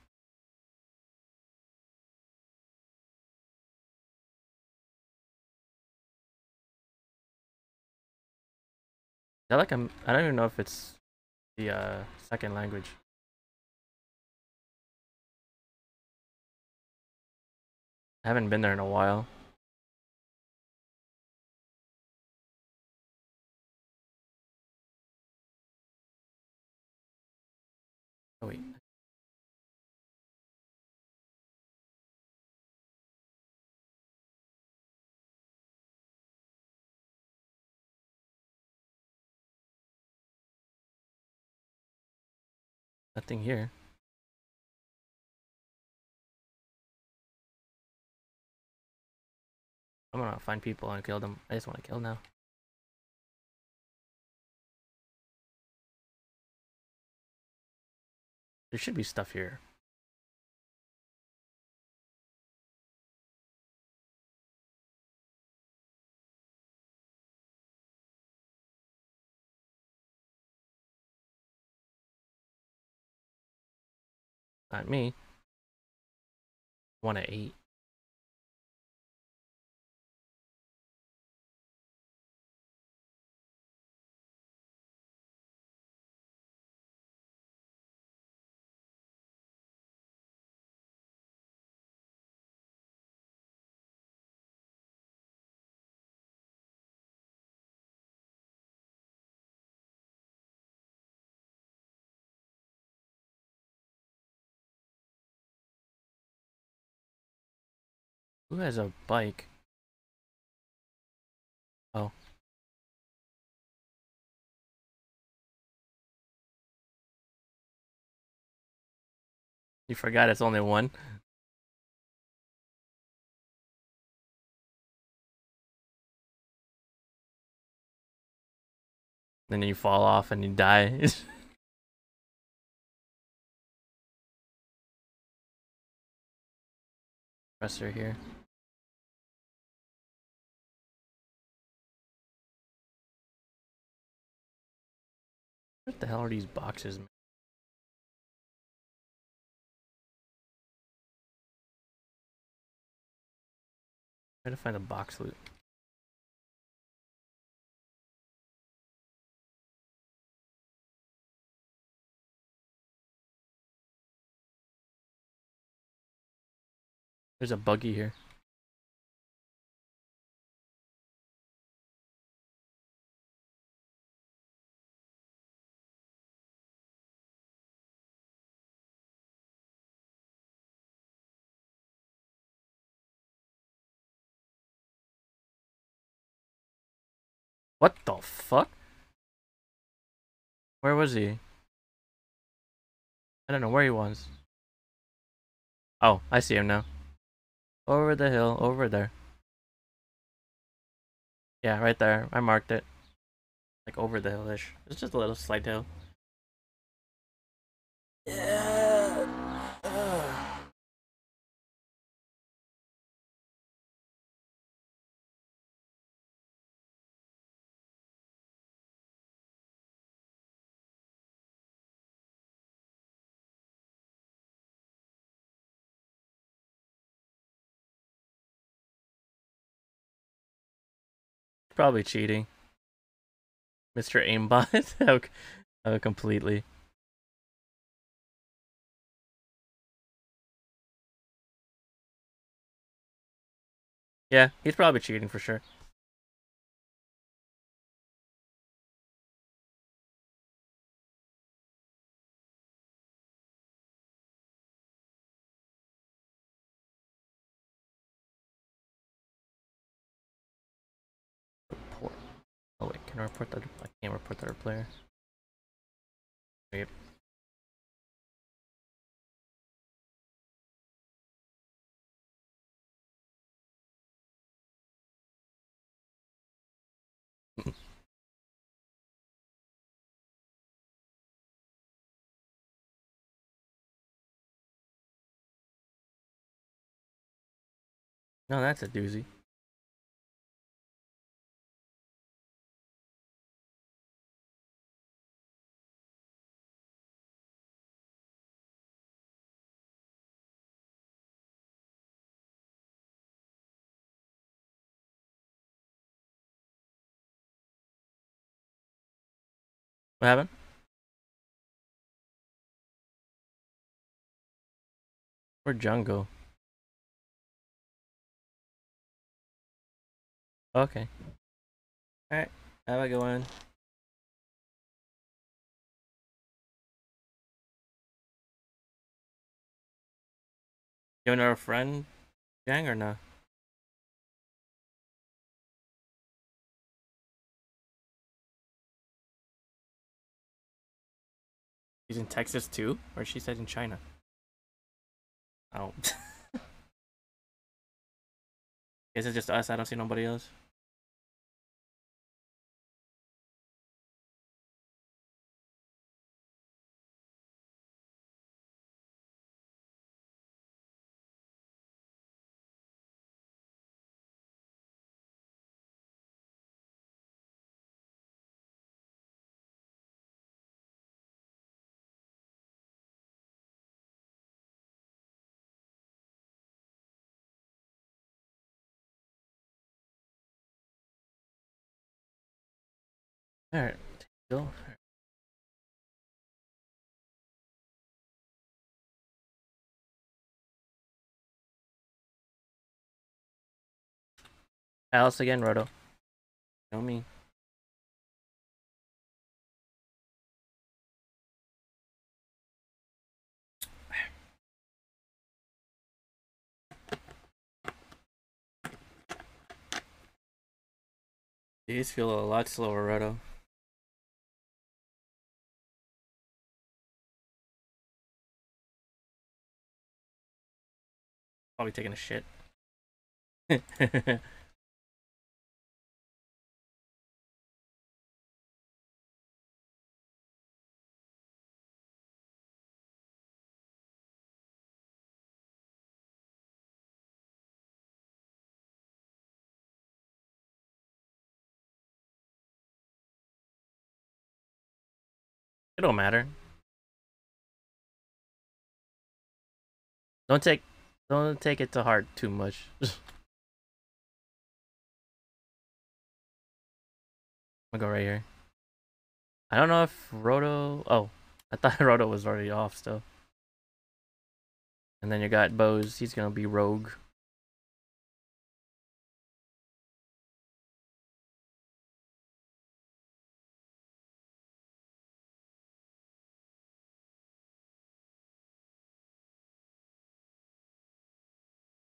That like a, I don't even know if it's the uh, second language. I haven't been there in a while. Oh wait. Nothing here. I'm gonna find people and kill them. I just want to kill now. There should be stuff here. Not me. One at eight. Who has a bike? Oh. You forgot it's only one? Then you fall off and you die. [laughs] Professor here. What the hell are these boxes? Try to find a box loot. There's a buggy here. What the fuck? Where was he? I don't know where he was. Oh, I see him now. Over the hill, over there. Yeah, right there. I marked it. Like over the hill-ish. It's just a little slight hill. Yeah. Probably cheating. Mr. Aimbot? [laughs] oh, completely. Yeah, he's probably cheating for sure. Report that? I can't report that player. Wait. [laughs] no, that's a doozy. What happened? Where'd John go? Okay. Alright, have a good one. You have another friend, gang, or no? He's in Texas too? Or she said in China? Oh. [laughs] Is it just us? I don't see nobody else. Alright, go. Alice again, Roto. Show me. These feel a lot slower, Roto. Probably taking a shit. [laughs] It don't matter. Don't take don't take it to heart too much. [laughs] I'm gonna go right here. I don't know if Roto oh, I thought [laughs] Roto was already off still. And then you got Bose, he's gonna be rogue.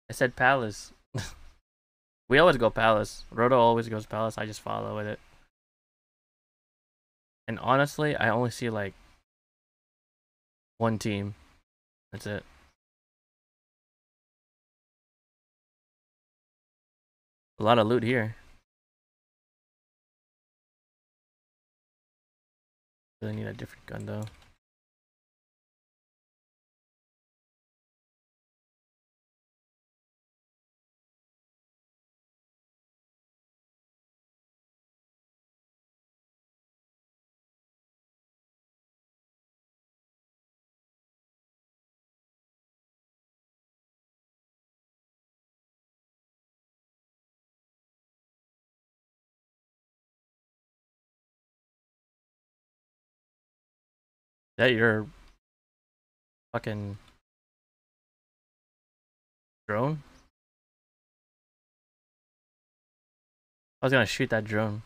I said Palace. [laughs] we always go Palace. Roto always goes Palace. I just follow with it. And honestly, I only see like one team. That's it. A lot of loot here. Really need a different gun though. That your fucking drone? I was gonna shoot that drone.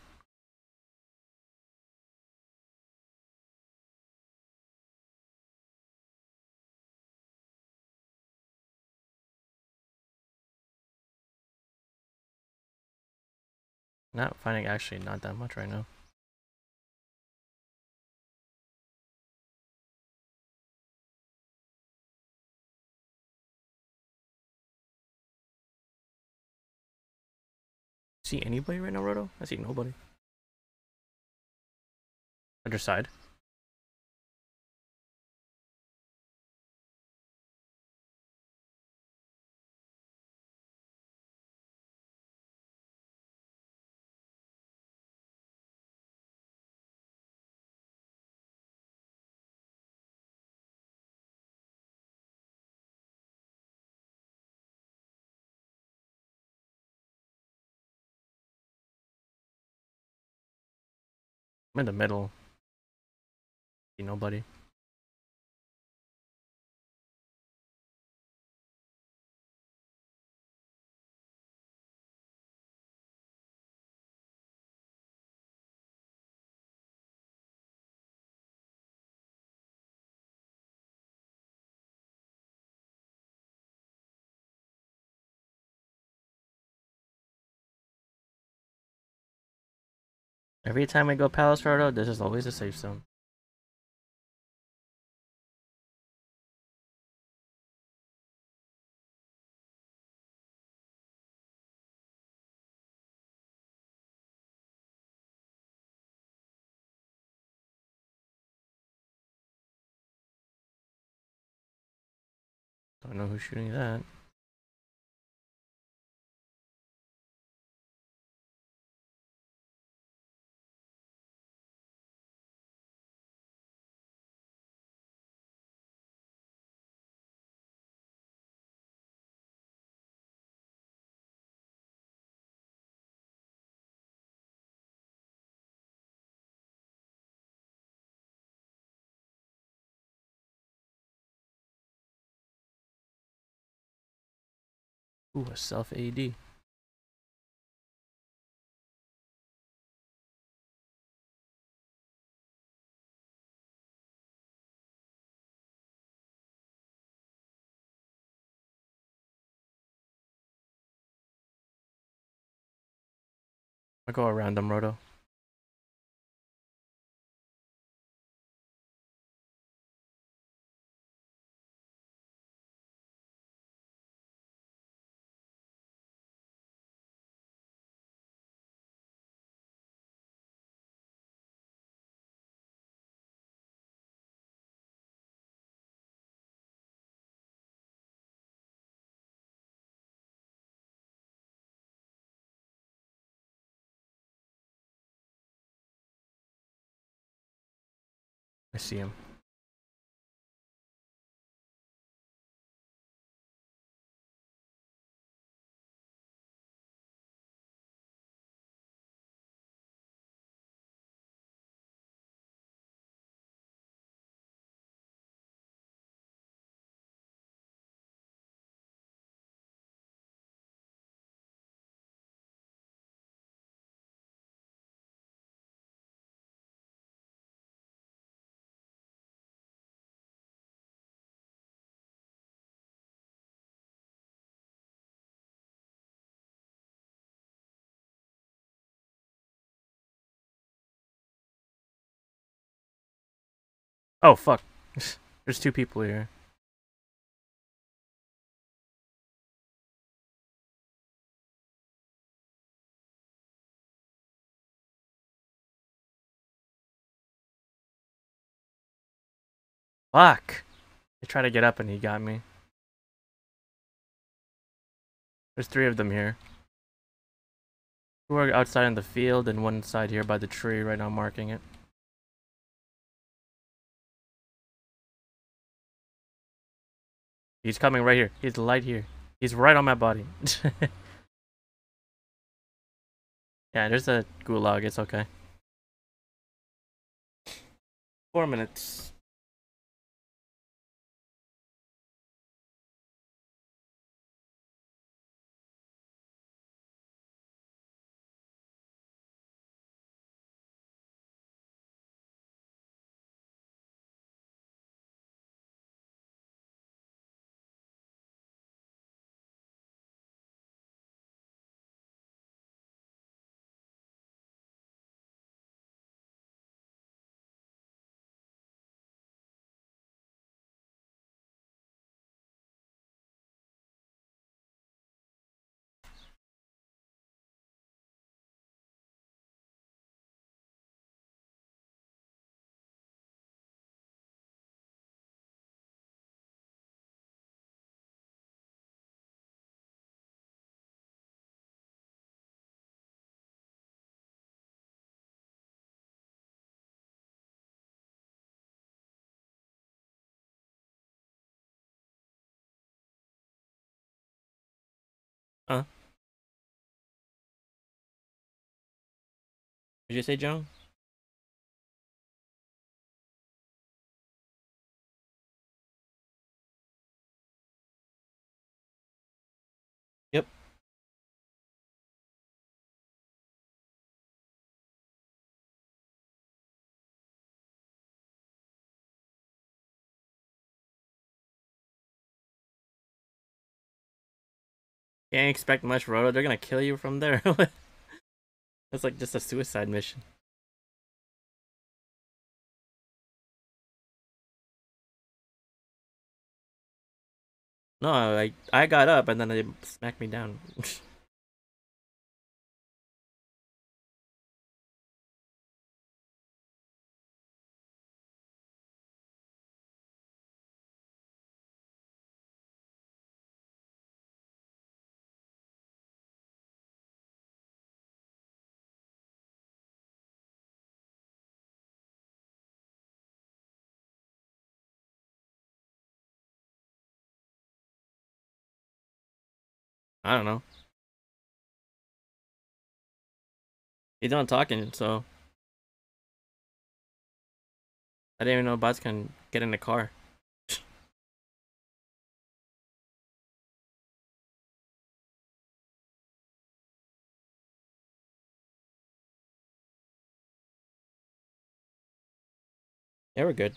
Not finding actually not that much right now. See anybody right now, Roto? I see nobody. Other I'm in the middle. See nobody. Every time I go Palace Road, this is always a safe zone. I Don't know who's shooting that. Ooh, a self AED. I'll go around them, Roto. See him. Oh, fuck. [laughs] There's two people here. Fuck. I tried to get up and he got me. There's three of them here. Two are outside in the field and one inside here by the tree right now marking it. He's coming right here. He's light here. He's right on my body. [laughs] yeah, there's a gulag. It's okay. Four minutes. Did you say Joan? Yep. Can't expect much, Roto. They're gonna kill you from there. [laughs] That's like just a suicide mission. No, I I got up and then they smacked me down. [laughs] I don't know. He's not talking, so I didn't even know bots can get in the car. [laughs] Yeah, we're good.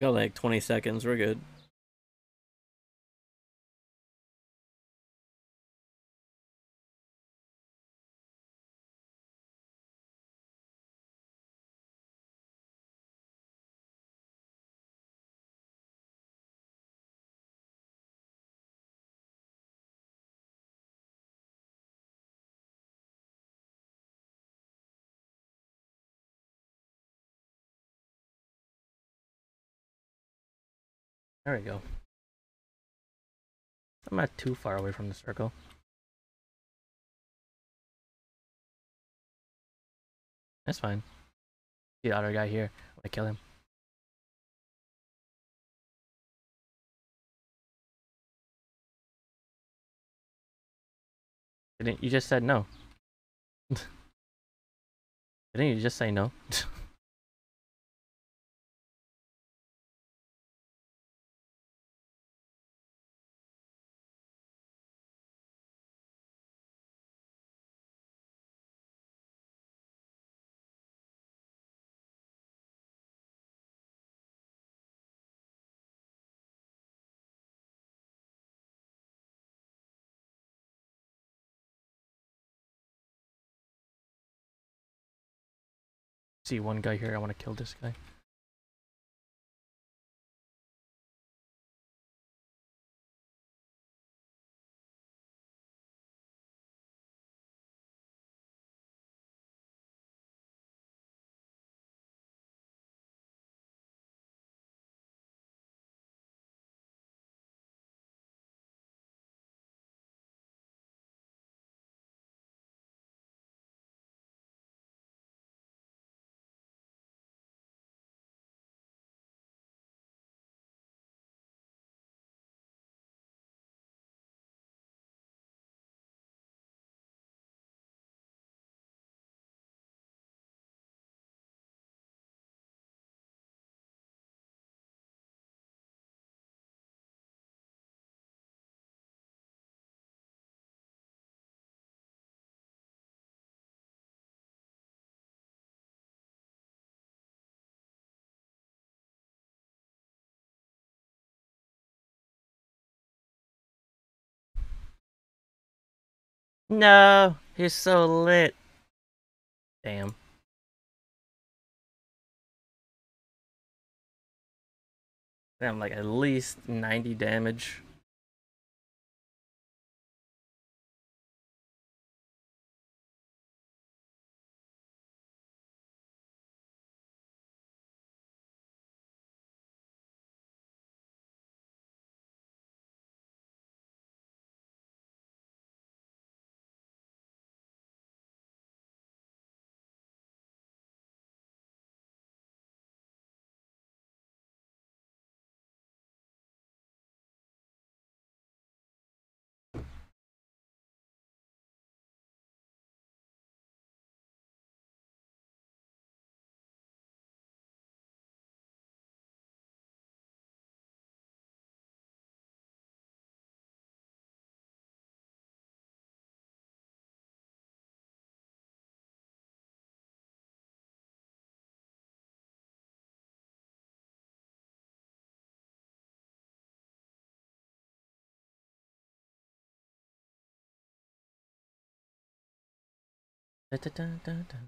Got like 20 seconds. We're good. There we go. I'm not too far away from the circle. That's fine. The other guy here. I kill him. Didn't you just said no? [laughs] Didn't you just say no? [laughs] See one guy here. I want to kill this guy. No, he's so lit. Damn. I'm like at least 90 damage. Da, da, da,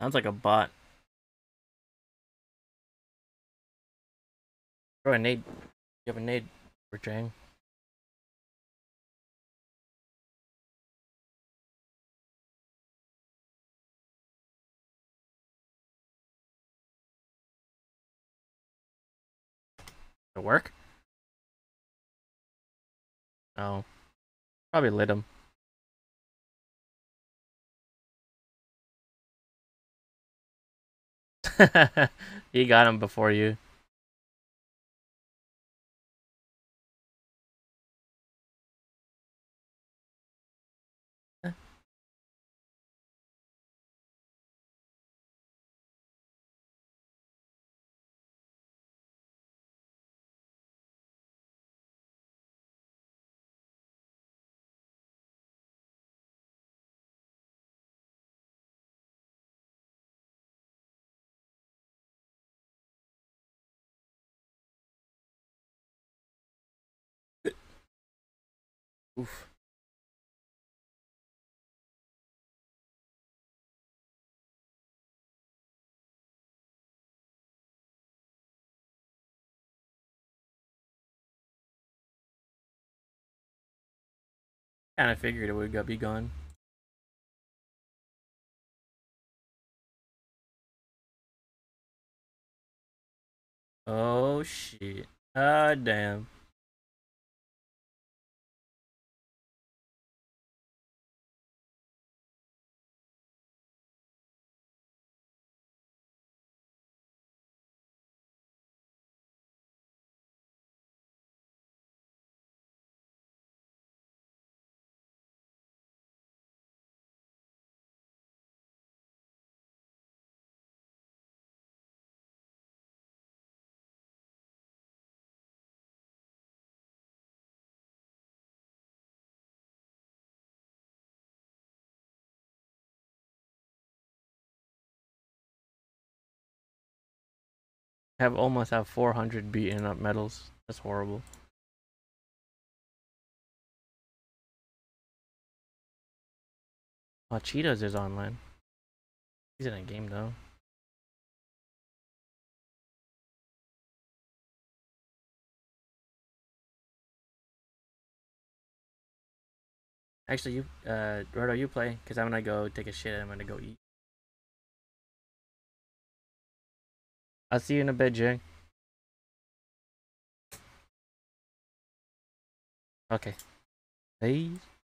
Sounds like a bot. Throw a nade. You have a nade for Jang. It work? Oh. Probably lit him. [laughs] he got him before you. Oof. Kind of figured it would be gone. Oh shit. Ah damn. Have almost have 400 beaten up medals. That's horrible. Oh, Cheetos is online. He's in a game though. Actually, you, uh, Roto, you play, because I'm gonna go take a shit I'm gonna go eat. I'll see you in a bit, Jay. Okay. Peace.